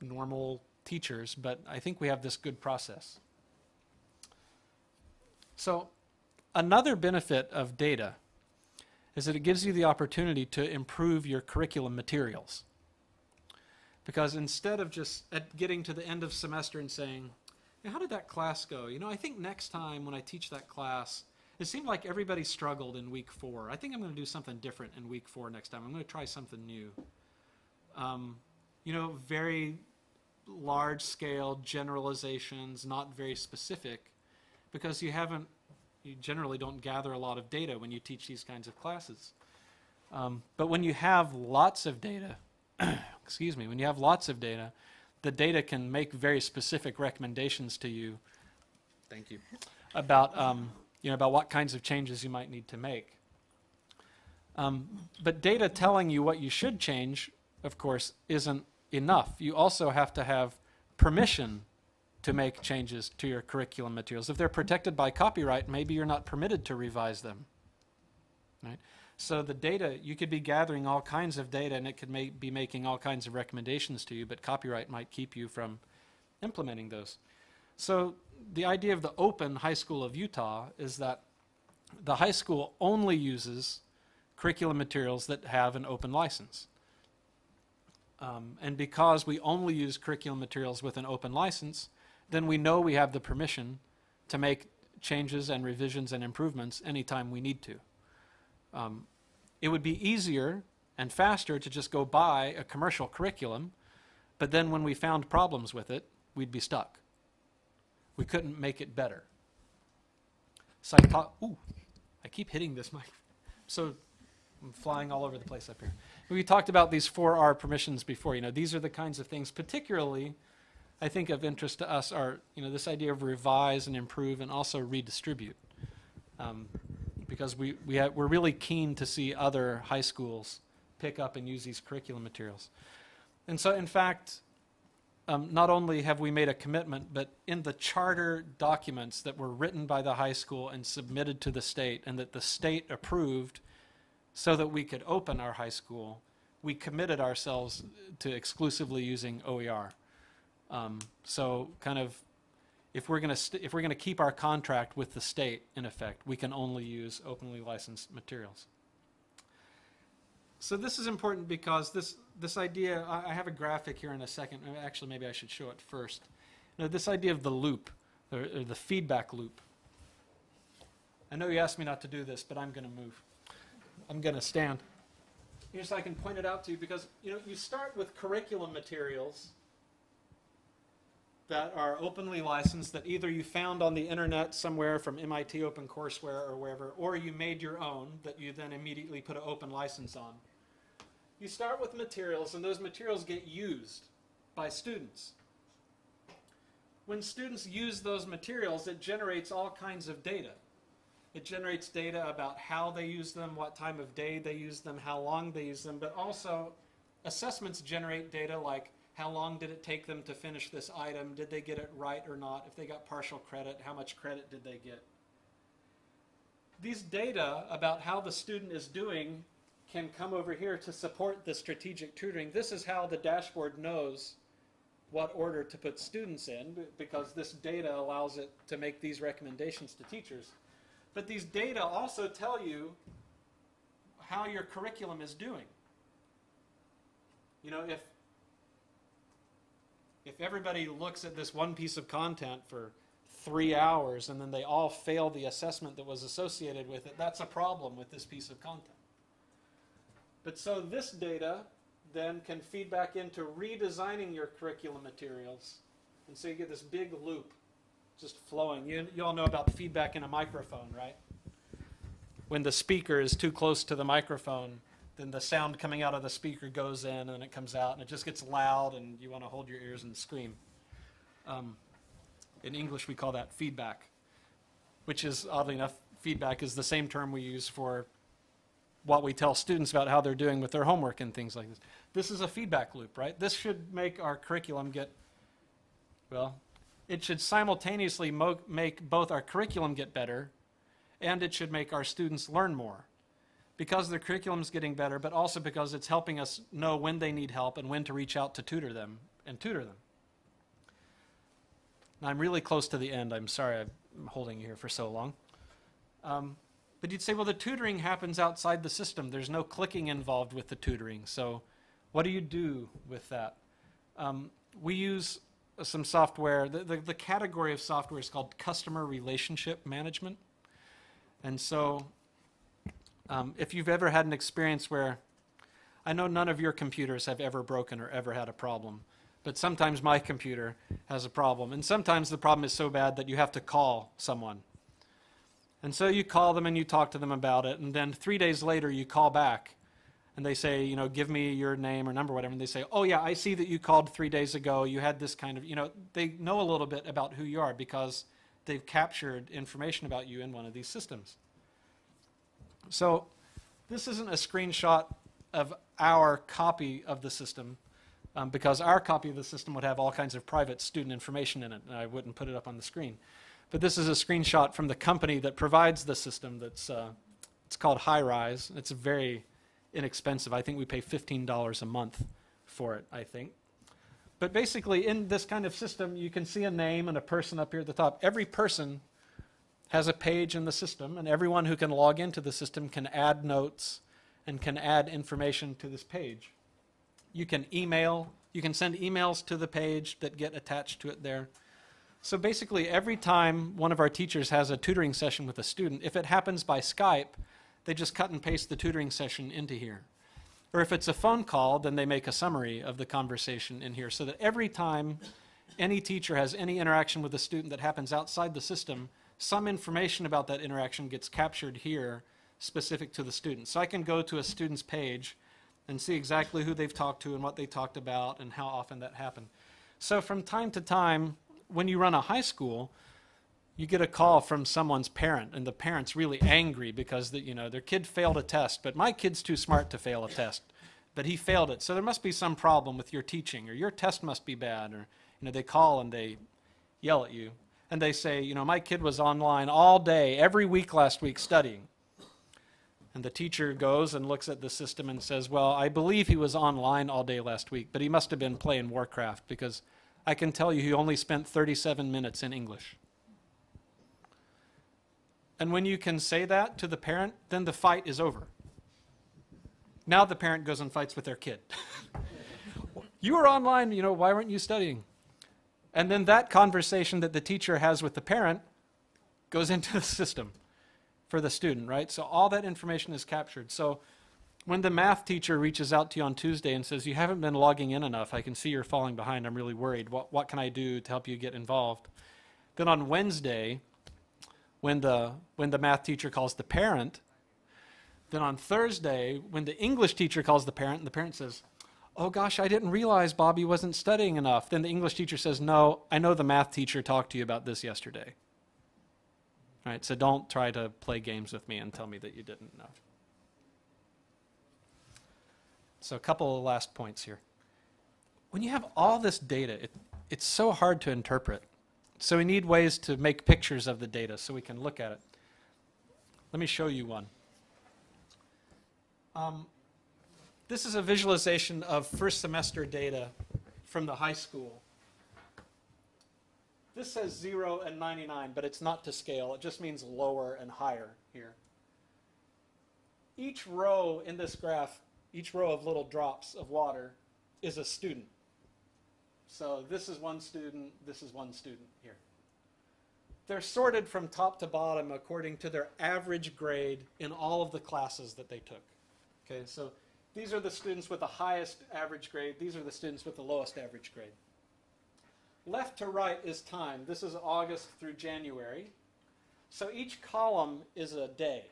normal teachers, but I think we have this good process. So, another benefit of data is that it gives you the opportunity to improve your curriculum materials. Because instead of just at getting to the end of semester and saying, hey, how did that class go? You know, I think next time when I teach that class, it seemed like everybody struggled in week four. I think I'm going to do something different in week four next time. I'm going to try something new. Um, you know, very large scale generalizations, not very specific, because you haven't, you generally don't gather a lot of data when you teach these kinds of classes. Um, but when you have lots of data, [clears throat] excuse me, when you have lots of data, the data can make very specific recommendations to you. Thank you. About um, you know about what kinds of changes you might need to make. Um, but data telling you what you should change, of course, isn't enough. You also have to have permission to make changes to your curriculum materials. If they're protected by copyright, maybe you're not permitted to revise them. Right? So the data, you could be gathering all kinds of data and it could be making all kinds of recommendations to you, but copyright might keep you from implementing those. So the idea of the open high school of Utah is that the high school only uses curriculum materials that have an open license. Um, and because we only use curriculum materials with an open license, then we know we have the permission to make changes and revisions and improvements anytime we need to. Um, it would be easier and faster to just go buy a commercial curriculum, but then when we found problems with it, we'd be stuck. We couldn't make it better. So I thought, ooh, I keep hitting this [laughs] mic. So I'm flying all over the place up here. We talked about these 4R permissions before. You know, these are the kinds of things, particularly, I think of interest to us are, you know, this idea of revise and improve and also redistribute. Um, because we, we have, we're really keen to see other high schools pick up and use these curriculum materials. And so, in fact, um, not only have we made a commitment, but in the charter documents that were written by the high school and submitted to the state, and that the state approved so that we could open our high school, we committed ourselves to exclusively using OER. Um, so, kind of, if we're going to if we're going to keep our contract with the state in effect, we can only use openly licensed materials. So this is important because this this idea. I, have a graphic here in a second. Uh, actually, maybe I should show it first. Know, this idea of the loop, or, or the feedback loop. I know you asked me not to do this, but I'm going to move. I'm going to stand. Here so I can point it out to you because you know you start with curriculum materials that are openly licensed that either you found on the internet somewhere from MIT OpenCourseware or wherever, or you made your own that you then immediately put an open license on. You start with materials and those materials get used by students. when students use those materials, it generates all kinds of data. It generates data about how they use them, what time of day they use them, how long they use them, but also assessments generate data like how long did it take them to finish this item? Did they get it right or not? If they got partial credit, how much credit did they get? These data about how the student is doing can come over here to support the strategic tutoring. This is how the dashboard knows what order to put students in because this data allows it to make these recommendations to teachers. But these data also tell you how your curriculum is doing. You know, if if everybody looks at this one piece of content for three hours and then they all fail the assessment that was associated with it, that's a problem with this piece of content. But so this data then can feed back into redesigning your curriculum materials. And so you get this big loop just flowing. You, you all know about feedback in a microphone, right? When the speaker is too close to the microphone, then the sound coming out of the speaker goes in and it comes out and it just gets loud and you want to hold your ears and scream. Um, in English, we call that feedback, which is oddly enough, feedback is the same term we use for what we tell students about how they're doing with their homework and things like this. This is a feedback loop, right? This should make our curriculum get, well, it should simultaneously make both our curriculum get better and it should make our students learn more because curriculum is getting better, but also because it's helping us know when they need help and when to reach out to tutor them and tutor them. Now, I'm really close to the end. I'm sorry I'm holding you here for so long. Um, but you'd say, well, the tutoring happens outside the system. There's no clicking involved with the tutoring. So, what do you do with that? Um, we use some software. The, the, the category of software is called customer relationship management. And so, um, if you've ever had an experience where I know none of your computers have ever broken or ever had a problem, but sometimes my computer has a problem. And sometimes the problem is so bad that you have to call someone. And so you call them and you talk to them about it. And then three days later, you call back and they say, you know, give me your name or number, or whatever. And they say, oh, yeah, I see that you called three days ago. You had this kind of, you know, they know a little bit about who you are because they've captured information about you in one of these systems. So this isn't a screenshot of our copy of the system um, because our copy of the system would have all kinds of private student information in it, and I wouldn't put it up on the screen. But this is a screenshot from the company that provides the system. That's uh, it's called HighRise. It's very inexpensive. I think we pay $15 a month for it. I think. But basically, in this kind of system, you can see a name and a person up here at the top. Every person has a page in the system, and everyone who can log into the system can add notes and can add information to this page. You can email, you can send emails to the page that get attached to it there. So basically, every time one of our teachers has a tutoring session with a student, if it happens by Skype, they just cut and paste the tutoring session into here. Or if it's a phone call, then they make a summary of the conversation in here so that every time any teacher has any interaction with a student that happens outside the system, some information about that interaction gets captured here specific to the student. So I can go to a student's page and see exactly who they've talked to and what they talked about and how often that happened. So from time to time, when you run a high school, you get a call from someone's parent and the parent's really angry because the, you know their kid failed a test, but my kid's too smart to fail a test, but he failed it. So there must be some problem with your teaching or your test must be bad or you know they call and they yell at you and they say, you know, my kid was online all day every week last week studying. And the teacher goes and looks at the system and says, Well, I believe he was online all day last week, but he must have been playing Warcraft because I can tell you he only spent 37 minutes in English. And when you can say that to the parent, then the fight is over. Now the parent goes and fights with their kid. [laughs] you were online, you know, why weren't you studying? And then that conversation that the teacher has with the parent goes [laughs] into the system for the student, right? So all that information is captured. So when the math teacher reaches out to you on Tuesday and says, You haven't been logging in enough, I can see you're falling behind, I'm really worried. What, what can I do to help you get involved? Then on Wednesday, when the, when the math teacher calls the parent, then on Thursday, when the English teacher calls the parent, and the parent says, oh gosh, I didn't realize Bobby wasn't studying enough. Then the English teacher says, no, I know the math teacher talked to you about this yesterday. Right? So don't try to play games with me and tell me that you didn't know. So a couple of last points here. When you have all this data, it, it's so hard to interpret. So we need ways to make pictures of the data so we can look at it. Let me show you one. Um, this is a visualization of first semester data from the high school. This says 0 and 99, but it's not to scale. It just means lower and higher here. Each row in this graph, each row of little drops of water is a student. So this is one student, this is one student here. They're sorted from top to bottom according to their average grade in all of the classes that they took. Okay, so these are the students with the highest average grade. These are the students with the lowest average grade. Left to right is time. This is August through January. So each column is a day.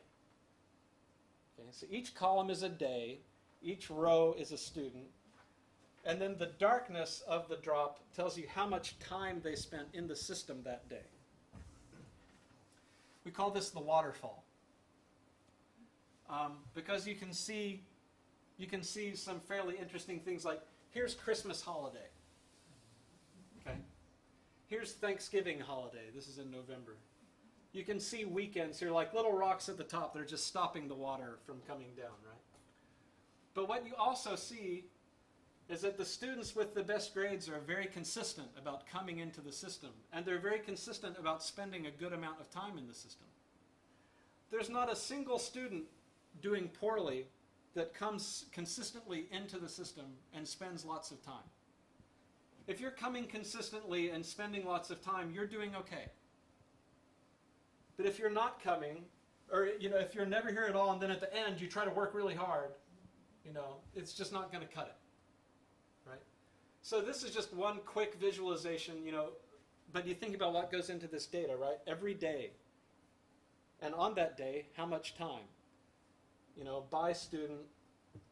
Okay, so each column is a day. Each row is a student. And then the darkness of the drop tells you how much time they spent in the system that day. We call this the waterfall. Um, because you can see you can see some fairly interesting things like here's Christmas holiday. Okay. Here's Thanksgiving holiday. This is in November. You can see weekends here, like little rocks at the top. They're just stopping the water from coming down, right? But what you also see is that the students with the best grades are very consistent about coming into the system, and they're very consistent about spending a good amount of time in the system. There's not a single student doing poorly that comes consistently into the system and spends lots of time. If you're coming consistently and spending lots of time, you're doing okay. But if you're not coming, or you know, if you're never here at all and then at the end you try to work really hard, you know, it's just not going to cut it. Right? So this is just one quick visualization, you know, but you think about what goes into this data, right? Every day. And on that day, how much time? you know, by student,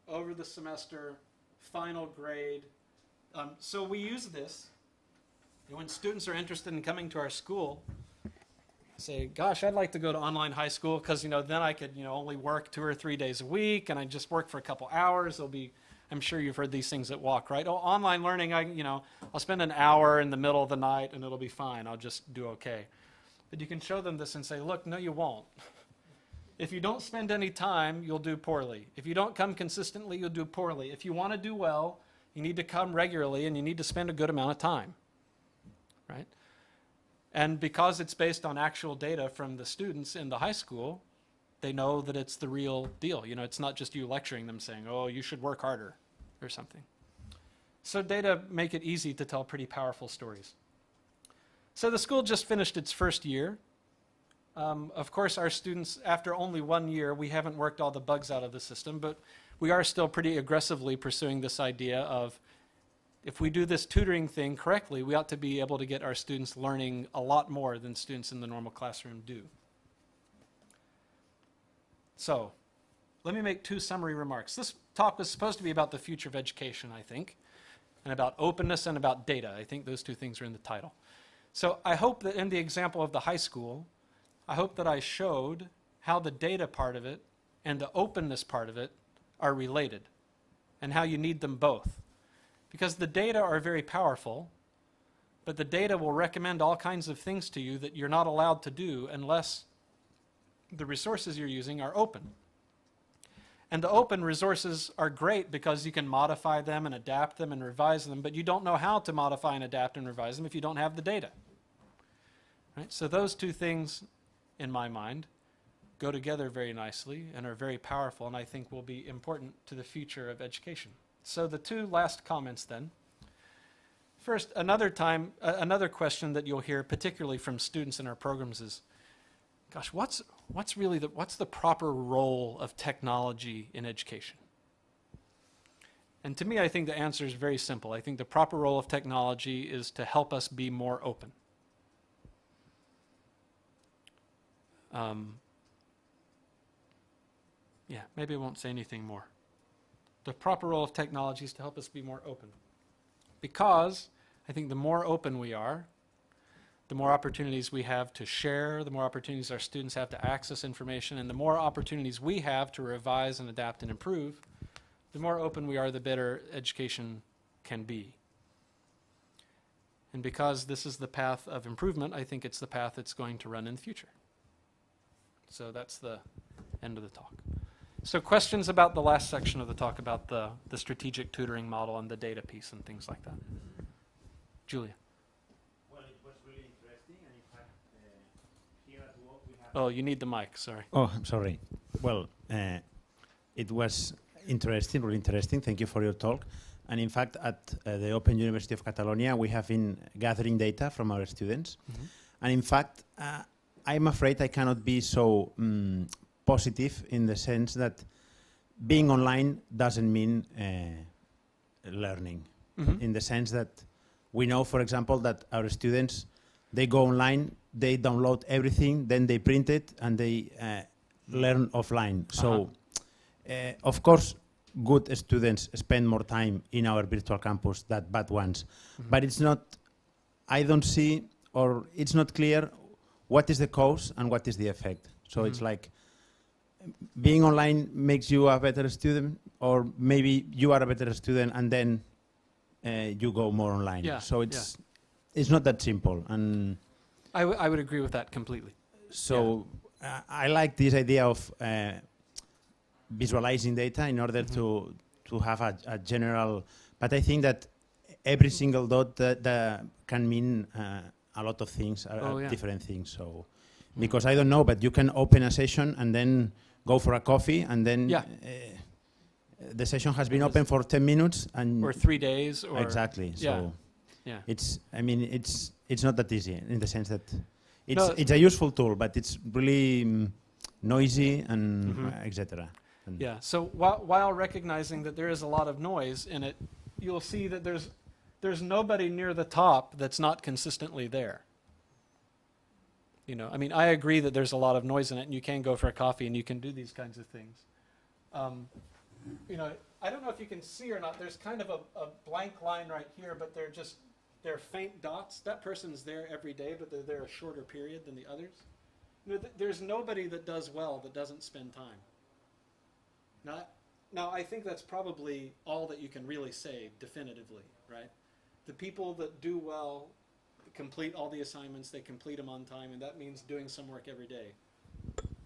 over the semester, final grade. Um, so we use this. And when students are interested in coming to our school, say, gosh, I'd like to go to online high school because, you know, then I could, you know, only work two or three days a week and I just work for a couple hours. It'll be, I'm sure you've heard these things at UOC, right? Oh, online learning, I, you know, I'll spend an hour in the middle of the night and it'll be fine. I'll just do okay. But you can show them this and say, look, no, you won't. If you don't spend any time, you'll do poorly. If you don't come consistently, you'll do poorly. If you want to do well, you need to come regularly and you need to spend a good amount of time. Right? And because it's based on actual data from the students in the high school, they know that it's the real deal. You know, it's not just you lecturing them saying, "Oh, you should work harder" or something. So data make it easy to tell pretty powerful stories. So the school just finished its first year. Um, of course, our students, after only one year, we haven't worked all the bugs out of the system, but we are still pretty aggressively pursuing this idea of if we do this tutoring thing correctly, we ought to be able to get our students learning a lot more than students in the normal classroom do. So, let me make two summary remarks. This talk was supposed to be about the future of education, I think, and about openness and about data. I think those two things are in the title. So, I hope that in the example of the high school, I hope that I showed how the data part of it and the openness part of it are related and how you need them both. Because the data are very powerful, but the data will recommend all kinds of things to you that you're not allowed to do unless the resources you're using are open. And the open resources are great because you can modify them and adapt them and revise them, but you don't know how to modify and adapt and revise them if you don't have the data. Right? So those two things in my mind, go together very nicely and are very powerful and I think will be important to the future of education. So the two last comments then. First, another time, uh, another question that you'll hear, particularly from students in our programs, is, "Gosh, what's what's really the what's the proper role of technology in education?" And to me, I think the answer is very simple. I think the proper role of technology is to help us be more open. Um, yeah, maybe I won't say anything more. The proper role of technology is to help us be more open. Because I think the more open we are, the more opportunities we have to share, the more opportunities our students have to access information, and the more opportunities we have to revise and adapt and improve, the more open we are, the better education can be. And because this is the path of improvement, I think it's the path it's going to run in the future. So that's the end of the talk. So questions about the last section of the talk about the, the strategic tutoring model and the data piece and things like that? Julia. Well, it was really interesting, and in fact, uh, here at work we have. Oh, you need the mic, sorry. Oh, I'm sorry. Well, uh, it was interesting, really interesting. Thank you for your talk. And in fact, at uh, the Open University of Catalonia, we have been gathering data from our students. Mhm. And in fact, uh, I'm afraid I cannot be so mm, positive in the sense that being online doesn't mean uh, learning. Mhm. in the sense that we know, for example, that our students they go online, they download everything, then they print it, and they uh, learn offline. So, uh, of course, good students spend more time in our virtual campus than bad ones, Mhm. but it's not. I don't see, or it's not clear, what is the cause and what is the effect. So it's Mhm. like being online makes you a better student, or maybe you are a better student and then uh, you go more online. Yeah, So it's it's not that simple. And I, w- I would agree with that completely. so uh, I like this idea of uh, visualizing data in order Mhm. to to have a, a general. But I think that every single dot that, that can mean uh, a lot of things, uh, Oh, uh, yeah. different things. So Mm. because I don't know, but you can open a session and then go for a coffee and then Yeah. uh, the session has been open for 10 minutes and Or three days, or exactly. yeah. So yeah. it's I mean it's it's not that easy in the sense that it's No. it's a useful tool, but it's really mm, noisy and Mhm. etc. Yeah. So while, while recognizing that there is a lot of noise in it, you'll see that there's there's nobody near the top that's not consistently there. You know, I mean, I agree that there's a lot of noise in it, and you can go for a coffee and you can do these kinds of things. Um, you know, I don't know if you can see or not. There's kind of a, a blank line right here, but they're just they're faint dots. That person's there every day, but they're there a shorter period than the others. You know, th- there's nobody that does well that doesn't spend time. Now, now, I think that's probably all that you can really say definitively, right? The people that do well complete all the assignments, they complete them on time, and that means doing some work every day.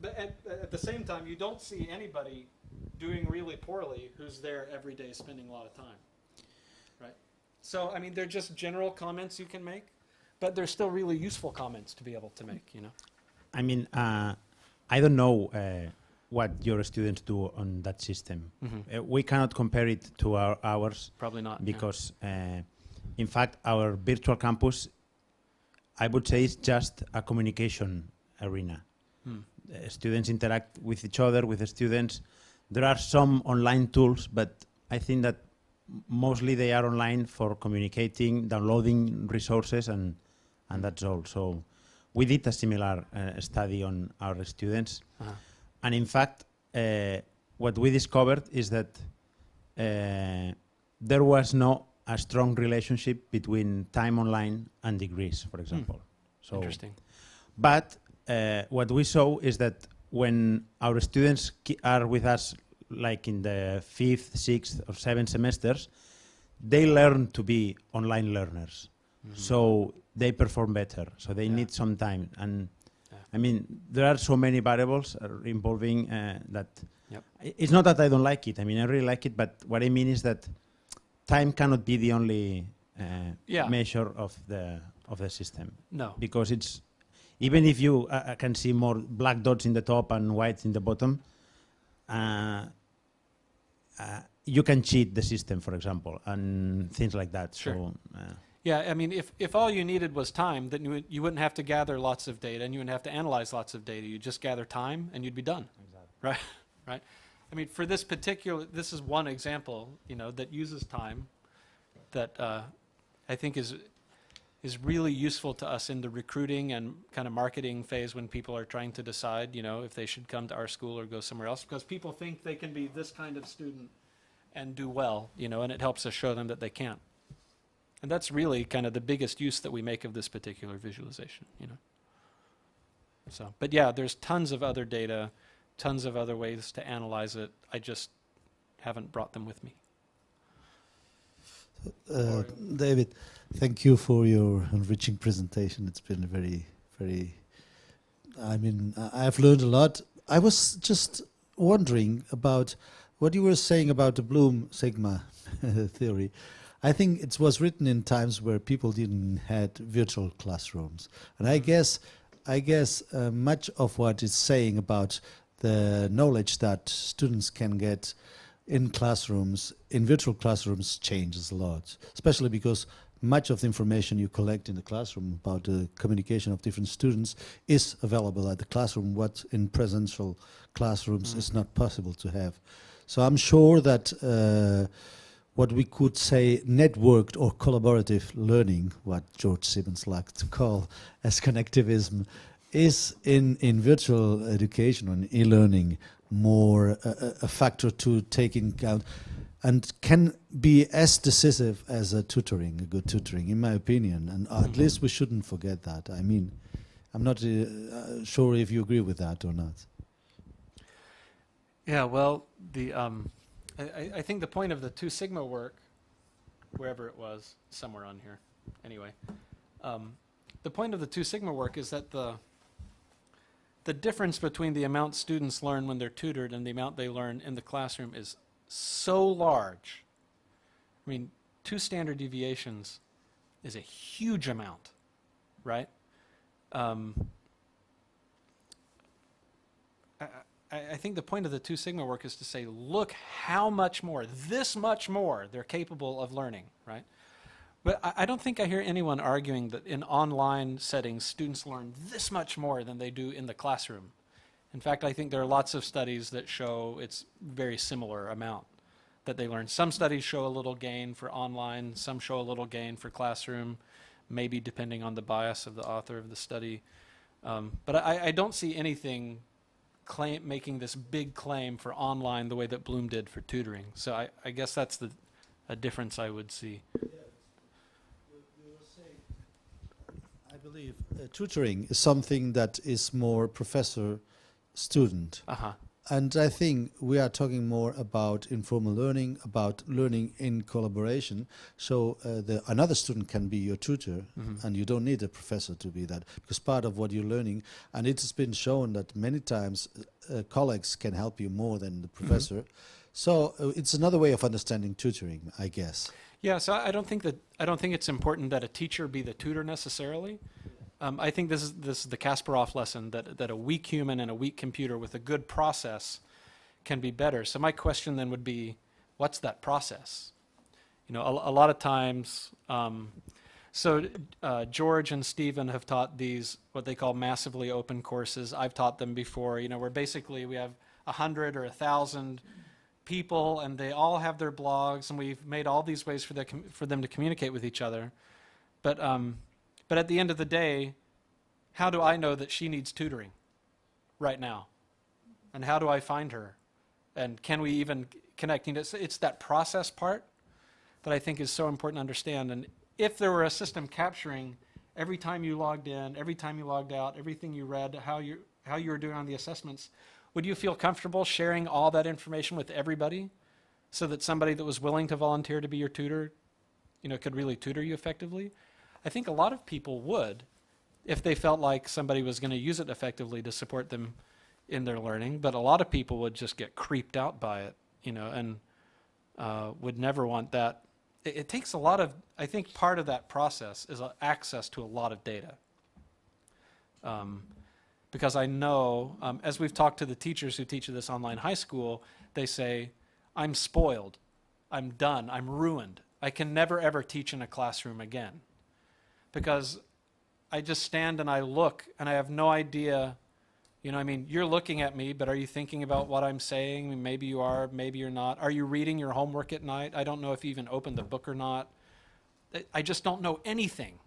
But at, at the same time, you don't see anybody doing really poorly who's there every day spending a lot of time, right? So, I mean, they're just general comments you can make, but they're still really useful comments to be able to make, you know? I mean, uh, I don't know uh, what your students do on that system. Mm-hmm. Uh, we cannot compare it to our ours Probably not. yeah. because, uh, in fact, our virtual campus, I would say, it's just a communication arena. Hmm. uh, students interact with each other, with the students. There are some online tools, but I think that mostly they are online for communicating, downloading resources, and and that's all. So we did a similar uh, study on our students, Uh-huh. and in fact, uh, what we discovered is that uh, there was no a strong relationship between time online and degrees, for example. So Interesting. but uh, what we saw is that when our students ki- are with us, like in the fifth, sixth, or seventh semesters, they learn to be online learners. Mhm. So they perform better. So they Yeah. need some time. And Yeah. I mean, there are so many variables uh, involving uh, that. Yep. It's not that I don't like it. I mean, I really like it. But what I mean is that time cannot be the only uh, Yeah. measure of the of the system No. because it's even if you uh, uh, can see more black dots in the top and whites in the bottom uh, uh, you can cheat the system for example and things like that Sure. so uh, Yeah, I mean, if, if all you needed was time, then you, would, you wouldn't have to gather lots of data and you wouldn't have to analyze lots of data. You'd just gather time and you'd be done. Exactly. Right? [laughs] Right? I mean, for this particular, this is one example, you know, that uses time that uh, I think is, is really useful to us in the recruiting and kind of marketing phase when people are trying to decide, you know, if they should come to our school or go somewhere else. Because people think they can be this kind of student and do well, you know, and it helps us show them that they can't. And that's really kind of the biggest use that we make of this particular visualization, you know. So, but yeah, there's tons of other data, tons of other ways to analyze it. I just haven't brought them with me. Uh, David, thank you for your enriching presentation. It's been very, very. I mean, I- I've learned a lot. I was just wondering about what you were saying about the Bloom Sigma [laughs] theory. I think it was written in times where people didn't had virtual classrooms, and I guess, I guess uh, much of what it's saying about the knowledge that students can get in classrooms, in virtual classrooms, changes a lot, especially because much of the information you collect in the classroom about the communication of different students is available at the classroom, what in presential classrooms Mm. is not possible to have. So I'm sure that uh, what we could say networked or collaborative learning, what George Siemens liked to call as connectivism, is in, in virtual education and e-learning more a, a- factor to take in account and can be as decisive as a tutoring, a good tutoring, in my opinion. And at Mhm. least we shouldn't forget that. I mean, I'm not uh, uh, sure if you agree with that or not. Yeah, well, the um, I, I- I think the point of the two sigma work, wherever it was, somewhere on here, anyway, um, the point of the two sigma work is that the the difference between the amount students learn when they're tutored and the amount they learn in the classroom is so large. I mean, two standard deviations is a huge amount, right? Um, I, I, I think the point of the two sigma work is to say, look how much more, this much more, they're capable of learning, right? But I, I don't think I hear anyone arguing that in online settings, students learn this much more than they do in the classroom. In fact, I think there are lots of studies that show it's very similar amount that they learn. Some studies show a little gain for online, some show a little gain for classroom, maybe depending on the bias of the author of the study. Um, but I, I don't see anything claim, making this big claim for online the way that Bloom did for tutoring. So I, I guess that's the a difference I would see. Believe uh, tutoring is something that is more professor student. Uh huh. And I think we are talking more about informal learning, about learning in collaboration. So uh, the, another student can be your tutor, Mhm. and you don't need a professor to be that, because part of what you're learning, and it has been shown that many times uh, colleagues can help you more than the professor. So uh, it's another way of understanding tutoring, I guess. Yeah, so I don't think that I don't think it's important that a teacher be the tutor necessarily. Um, I think this is this is the Kasparov lesson that that a weak human and a weak computer with a good process can be better. So my question then would be, what's that process? You know, a, a lot of times. Um, so uh, George and Stephen have taught these what they call massively open courses. I've taught them before. You know, where basically we have a hundred or a thousand people and they all have their blogs and we've made all these ways for, for them to communicate with each other. But, um, but at the end of the day how do i know that she needs tutoring right now? And how do i find her? And can we even connect? You know, it's, it's that process part that i think is so important to understand. And if there were a system capturing every time you logged in every time you logged out everything you read how you how you were doing on the assessments would you feel comfortable sharing all that information with everybody so that somebody that was willing to volunteer to be your tutor, you know, could really tutor you effectively? I think a lot of people would if they felt like somebody was going to use it effectively to support them in their learning, but a lot of people would just get creeped out by it, you know, and uh, would never want that. It, it takes a lot of, I think part of that process is uh, access to a lot of data. Um, because I know, um, as we've talked to the teachers who teach this online high school, they say, I'm spoiled, I'm done, I'm ruined. I can never ever teach in a classroom again. Because I just stand and I look and I have no idea. You know, I mean, you're looking at me, but are you thinking about what I'm saying? Maybe you are, maybe you're not. Are you reading your homework at night? I don't know if you even opened the book or not. I just don't know anything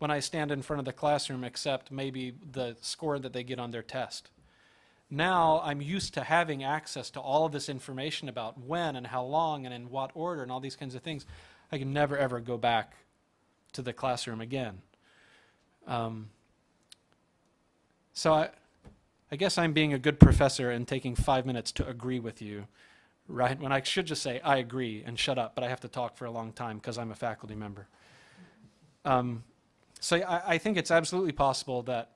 when I stand in front of the classroom except maybe the score that they get on their test. now I'm used to having access to all of this information about when and how long and in what order and all these kinds of things. I can never ever go back to the classroom again. Um, so I, I guess I'm being a good professor and taking five minutes to agree with you, right? When I should just say I agree and shut up, but I have to talk for a long time because I'm a faculty member. Um, so I, I think it's absolutely possible that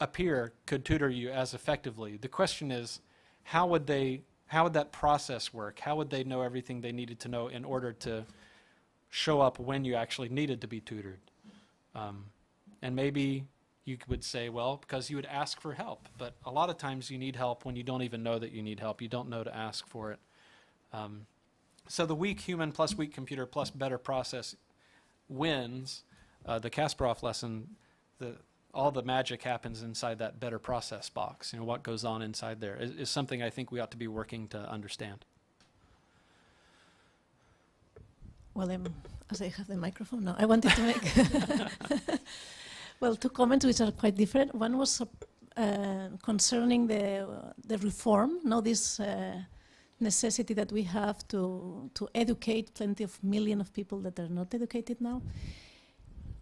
a peer could tutor you as effectively. The question is, how would they, how would that process work? How would they know everything they needed to know in order to show up when you actually needed to be tutored? Um, and maybe you would say, well, because you would ask for help. But a lot of times you need help when you don't even know that you need help. You don't know to ask for it. Um, so the weak human plus weak computer plus better process wins. Uh, the Kasparov lesson, the, all the magic happens inside that better process box. You know, what goes on inside there is, is something I think we ought to be working to understand. Well, um, as I have the microphone now, I wanted to make [laughs] well two comments which are quite different. One was uh, concerning the uh, the reform. Now this uh, necessity that we have to to educate plenty of million of people that are not educated now.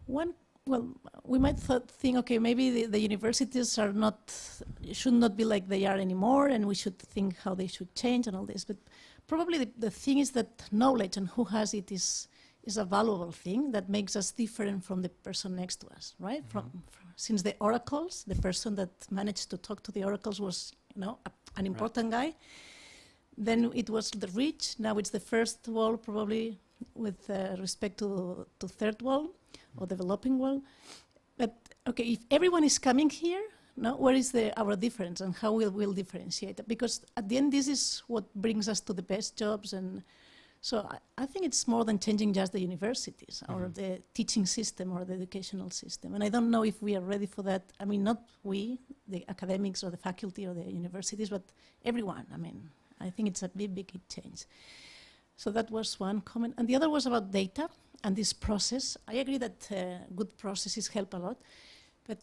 One well, we might th think, okay, maybe the, the, universities are not, should not be like they are anymore, and we should think how they should change and all this. But probably the, the thing is that knowledge and who has it is is a valuable thing that makes us different from the person next to us, right? Mm -hmm. from, from, since the oracles, the person that managed to talk to the oracles was, you know, a, an important right. guy. Then it was the rich. Now it's the first world, probably with uh, respect to to third world or developing world. But okay, if everyone is coming here, no, where is the, our difference and how will we differentiate? Because at the end, this is what brings us to the best jobs. And so I, I think it's more than changing just the universities mm -hmm. or mm-hmm. the teaching system or the educational system. And I don't know if we are ready for that. I mean, not we, the academics or the faculty or the universities, but everyone. I mean, I think it's a big, big change. So that was one comment. And the other was about data and this process. I agree that uh, good processes help a lot. But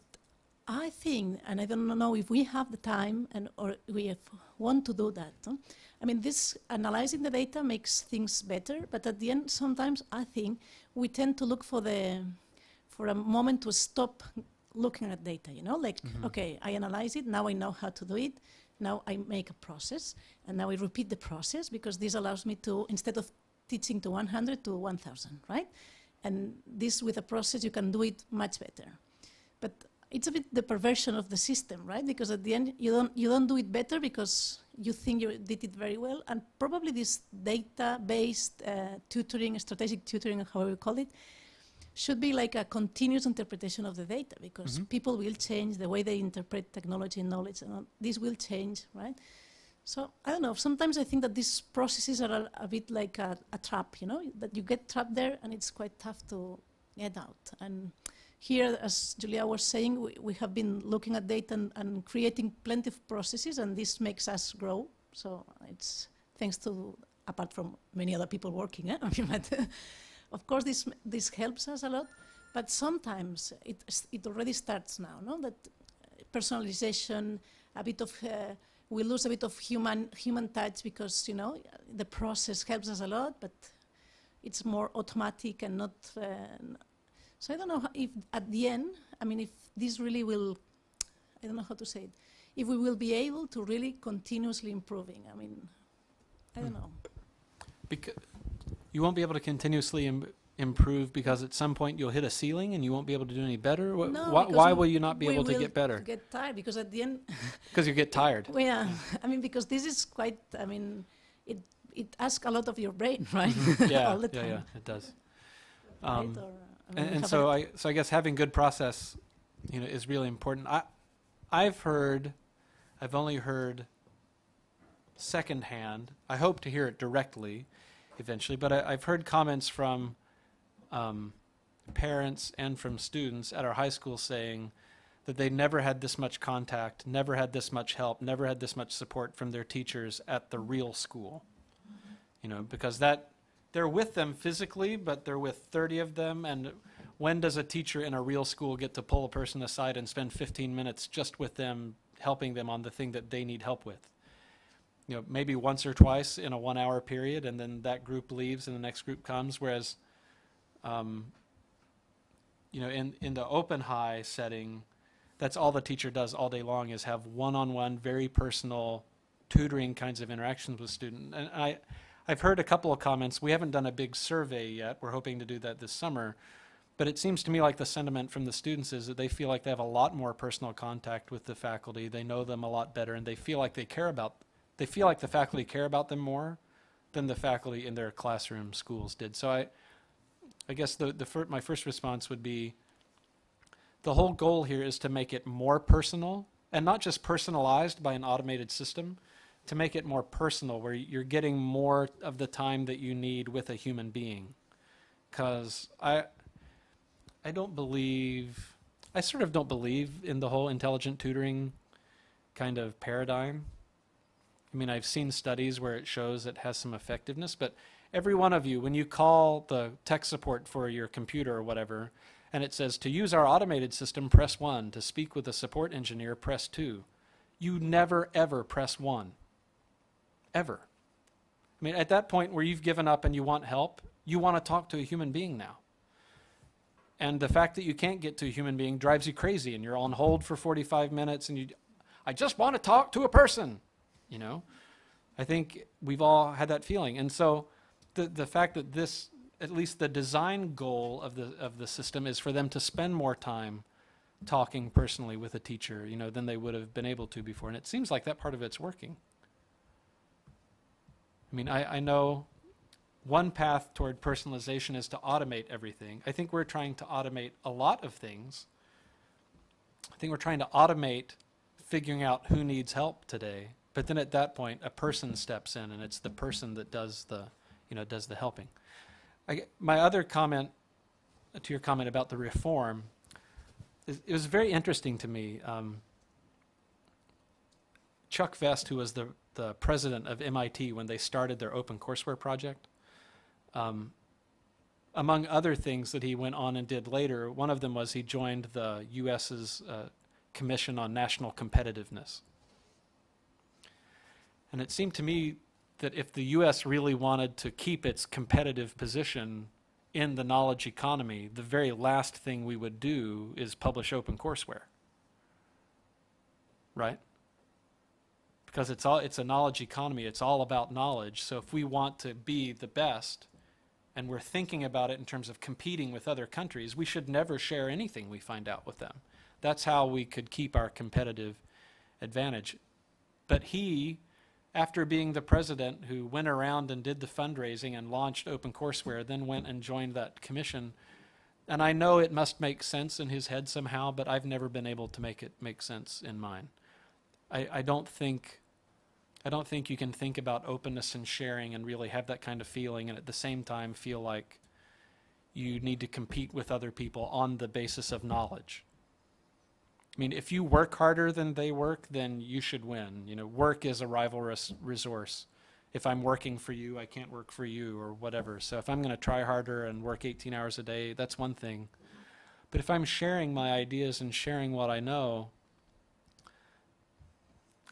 I think, and I don't know if we have the time and or we want to do that. Huh? I mean, this analyzing the data makes things better, but at the end, sometimes I think we tend to look for the for a moment to stop looking at data. You know, like mm -hmm. okay, I analyze it now. I know how to do it. Now I make a process, and now I repeat the process because this allows me to, instead of teaching to 100 to 1,000, right? And this with a process, you can do it much better. But it's a bit the perversion of the system, right? Because at the end, you don't, you don't do it better because you think you did it very well. And probably this data-based uh, tutoring, strategic tutoring, however you call it, should be like a continuous interpretation of the data because mm -hmm. people will change the way they interpret technology and knowledge, and this will change, right? So I don't know. Sometimes I think that these processes are a, a bit like a, a, trap, you know, that you get trapped there, and it's quite tough to get out. And here, as Julia was saying, we, we have been looking at data and, and creating plenty of processes, and this makes us grow. So it's thanks to, apart from many other people working, eh? [laughs] of course, this, this helps us a lot, but sometimes it, it already starts now, no? That personalization, a bit of, uh, we lose a bit of human, human touch because, you know, the process helps us a lot, but it's more automatic and not, uh, so I don't know if at the end, I mean, if this really will, I don't know how to say it, if we will be able to really continuously improving. I mean, I don't hmm. know. Because you won't be able to continuously Im improve because at some point you'll hit a ceiling and you won't be able to do any better? Wh no, why, why will you not be able to get better? get tired because at the end... [laughs] Because you get tired. well, yeah, I mean, because this is quite, I mean, it, it asks a lot of your brain, [laughs] right? [laughs] Yeah, All the time. yeah, yeah, it does. Um, right, or, I mean, and, and so I, so I guess having good process, you know, is really important. I, I've heard, I've only heard secondhand. I hope to hear it directly eventually. But I, have heard comments from um, parents and from students at our high school saying that they never had this much contact, never had this much help, never had this much support from their teachers at the real school. You know, because that they're with them physically, but they're with 30 of them. And when does a teacher in a real school get to pull a person aside and spend 15 minutes just with them, helping them on the thing that they need help with. You know, maybe once or twice in a one-hour period, and then that group leaves and the next group comes. Whereas, um, you know, in in the open high setting, that's all the teacher does all day long is have one-on-one, very personal tutoring kinds of interactions with students And I, I've heard a couple of comments. We haven't done a big survey yet. We're hoping to do that this summer. But it seems to me like the sentiment from the students is that they feel like they have a lot more personal contact with the faculty. They know them a lot better, and they feel like they care about. They feel like the faculty care about them more than the faculty in their classroom schools did. So I, I guess the the fir- my first response would be. The whole goal here is to make it more personal, and not just personalized by an automated system, to make it more personal, where you're getting more of the time that you need with a human being. Because I, I don't believe, I sort of don't believe in the whole intelligent tutoring kind of paradigm. I mean, I've seen studies where it shows it has some effectiveness, but every one of you, when you call the tech support for your computer or whatever, and it says to use our automated system, press one. To speak with a support engineer, press two. You never, ever press one. Ever. I mean, at that point where you've given up and you want help, you want to talk to a human being now. And the fact that you can't get to a human being drives you crazy, and you're on hold for 45 minutes, and you, I just want to talk to a person, you know? I think we've all had that feeling. And so the, the fact that this, at least the design goal of the, of the system is for them to spend more time talking personally with a teacher, you know, than they would have been able to before. And it seems like that part of it's working. I mean, I, I know one path toward personalization is to automate everything. I think we're trying to automate a lot of things. I think we're trying to automate figuring out who needs help today. But then at that point, a person steps in, and it's the person that does the, you know, does the helping. I, my other comment to your comment about the reform, is, it was very interesting to me. Um, Chuck Vest, who was the, the president of MIT when they started their open courseware project, um, among other things that he went on and did later, one of them was he joined the U.S.'s uh, Commission on National Competitiveness. And it seemed to me that if the U.S. really wanted to keep its competitive position in the knowledge economy, the very last thing we would do is publish open courseware. Right? Because it's all it's a knowledge economy, it's all about knowledge. So if we want to be the best and we're thinking about it in terms of competing with other countries, we should never share anything we find out with them. That's how we could keep our competitive advantage. But he after being the president who went around and did the fundraising and launched OpenCourseWare, then went and joined that commission. And I know it must make sense in his head somehow, but I've never been able to make it make sense in mine. I, I don't think I don't think you can think about openness and sharing and really have that kind of feeling and at the same time feel like you need to compete with other people on the basis of knowledge. I mean, if you work harder than they work, then you should win. You know, work is a rivalrous resource. If I'm working for you, I can't work for you or whatever. So if I'm going to try harder and work 18 hours a day, that's one thing. But if I'm sharing my ideas and sharing what I know,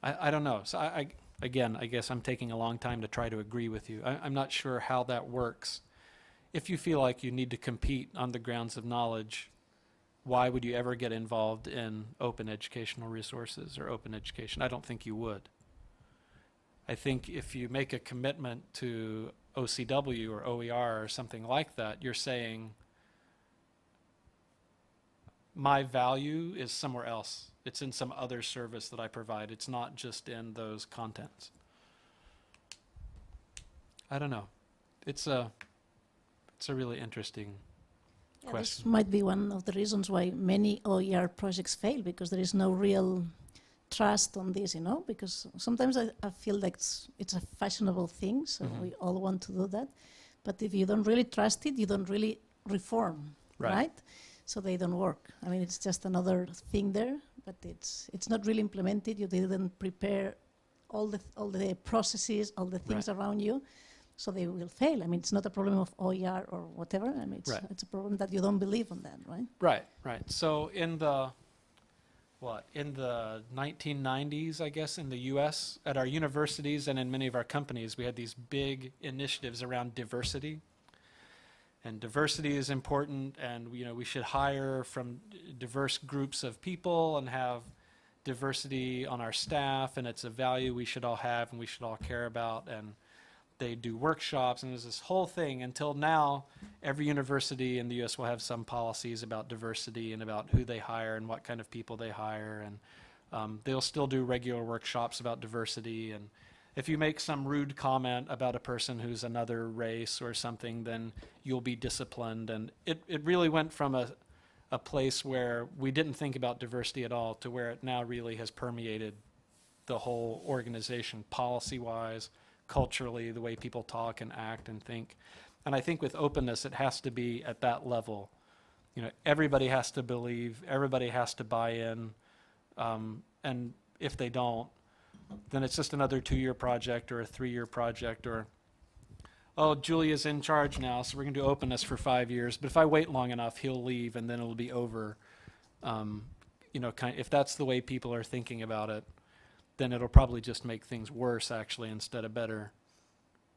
I, I don't know. So I, I, again, I guess I'm taking a long time to try to agree with you. I, I'm not sure how that works. If you feel like you need to compete on the grounds of knowledge, why would you ever get involved in open educational resources or open education? I don't think you would. I think if you make a commitment to OCW or OER or something like that, you're saying my value is somewhere else. It's in some other service that I provide. It's not just in those contents. I don't know. It's a it's a really interesting Yeah, this might be one of the reasons why many OER projects fail because there is no real trust on this, you know. Because sometimes I, I feel like it's, it's a fashionable thing, so Mhm. we all want to do that. But if you don't really trust it, you don't really reform, Right. right? So they don't work. I mean, it's just another thing there, but it's it's not really implemented. You didn't prepare all the all the processes, all the things around you, so they will fail. I mean, it's not a problem of OER or whatever. I mean, it's, Right. it's a problem that you don't believe on that, right? Right, right. So in the what, in the 1990s, I guess, in the US, at our universities and in many of our companies, we had these big initiatives around diversity. And diversity is important, and you know, we should hire from diverse groups of people and have diversity on our staff, and it's a value we should all have and we should all care about. And they do workshops, and there's this whole thing until now. Every university in the U.S. will have some policies about diversity and about who they hire and what kind of people they hire, and um, they'll still do regular workshops about diversity. And if you make some rude comment about a person who's another race or something, then you'll be disciplined. And it, it really went from a a place where we didn't think about diversity at all to where it now really has permeated the whole organization policy wise, culturally, the way people talk and act and think. And I think with openness, it has to be at that level. You know, everybody has to believe, everybody has to buy in. Um, and if they don't, then it's just another two year project or a three year project or oh, Julia's in charge now, so we're going to do openness for five years. But if I wait long enough, he'll leave, and then it'll be over. Um, you know, kind if that's the way people are thinking about it, then it'll probably just make things worse, actually, instead of better.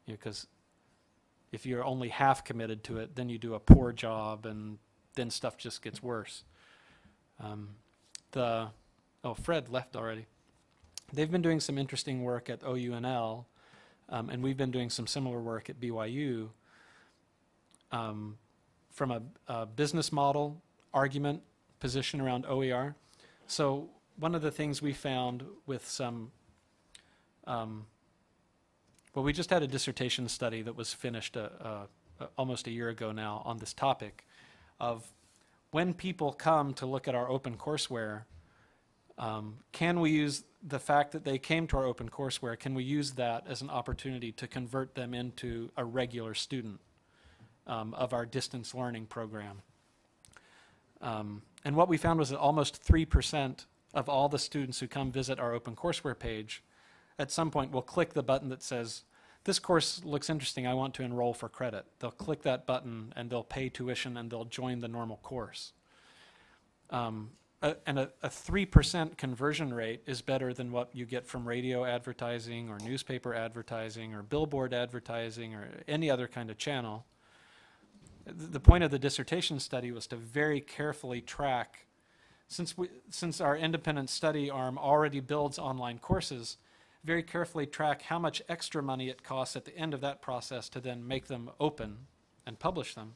Because if you're only half committed to it, then you do a poor job, and then stuff just gets worse. Um, the oh, Fred left already. They've been doing some interesting work at OUNL um, and we've been doing some similar work at BYU um, from a, a business model argument position around OER. So one of the things we found with some, um, well, we just had a dissertation study that was finished uh, uh, almost a year ago now on this topic of when people come to look at our open courseware, um, can we use the fact that they came to our open courseware, can we use that as an opportunity to convert them into a regular student um, of our distance learning program? Um, and what we found was that almost 3% of all the students who come visit our open courseware page at some point will click the button that says, this course looks interesting, I want to enroll for credit. They'll click that button and they'll pay tuition and they'll join the normal course. Um, a, and a, a 3% conversion rate is better than what you get from radio advertising or newspaper advertising or billboard advertising or any other kind of channel. The point of the dissertation study was to very carefully track, since, we, since our independent study arm already builds online courses, very carefully track how much extra money it costs at the end of that process to then make them open and publish them.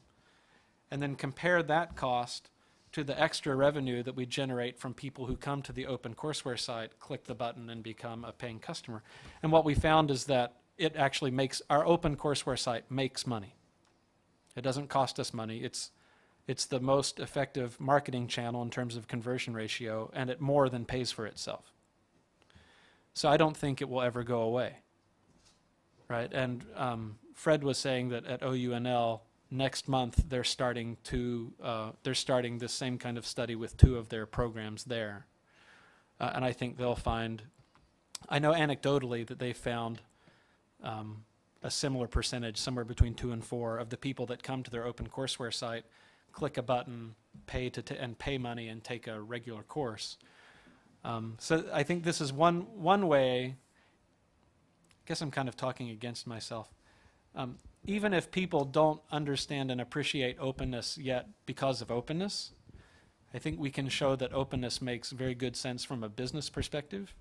And then compare that cost to the extra revenue that we generate from people who come to the open courseware site, click the button, and become a paying customer. And what we found is that it actually makes our open courseware site makes money. It doesn't cost us money. It's it's the most effective marketing channel in terms of conversion ratio, and it more than pays for itself. So I don't think it will ever go away. Right? And um, Fred was saying that at OUNL, next month they're starting to uh, they're starting this same kind of study with two of their programs there, uh, and I think they'll find. I know anecdotally that they found um, a similar percentage, somewhere between two and four, of the people that come to their open courseware site, click a button, pay to and pay money and take a regular course. Um, so I think this is one one way. I guess I'm kind of talking against myself. Um, even if people don't understand and appreciate openness yet because of openness, I think we can show that openness makes very good sense from a business perspective.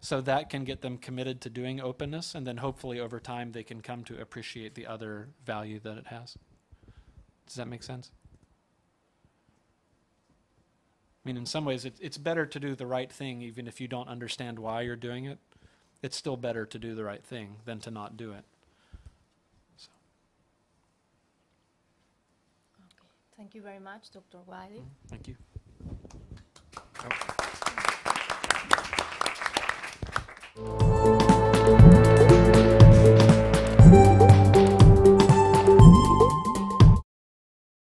So that can get them committed to doing openness, and then hopefully over time they can come to appreciate the other value that it has. Does that make sense? I mean, in some ways, it, it's better to do the right thing even if you don't understand why you're doing it. It's still better to do the right thing than to not do it. So. Okay. Thank you very much, Dr. Wiley. Mm, thank you. Oh.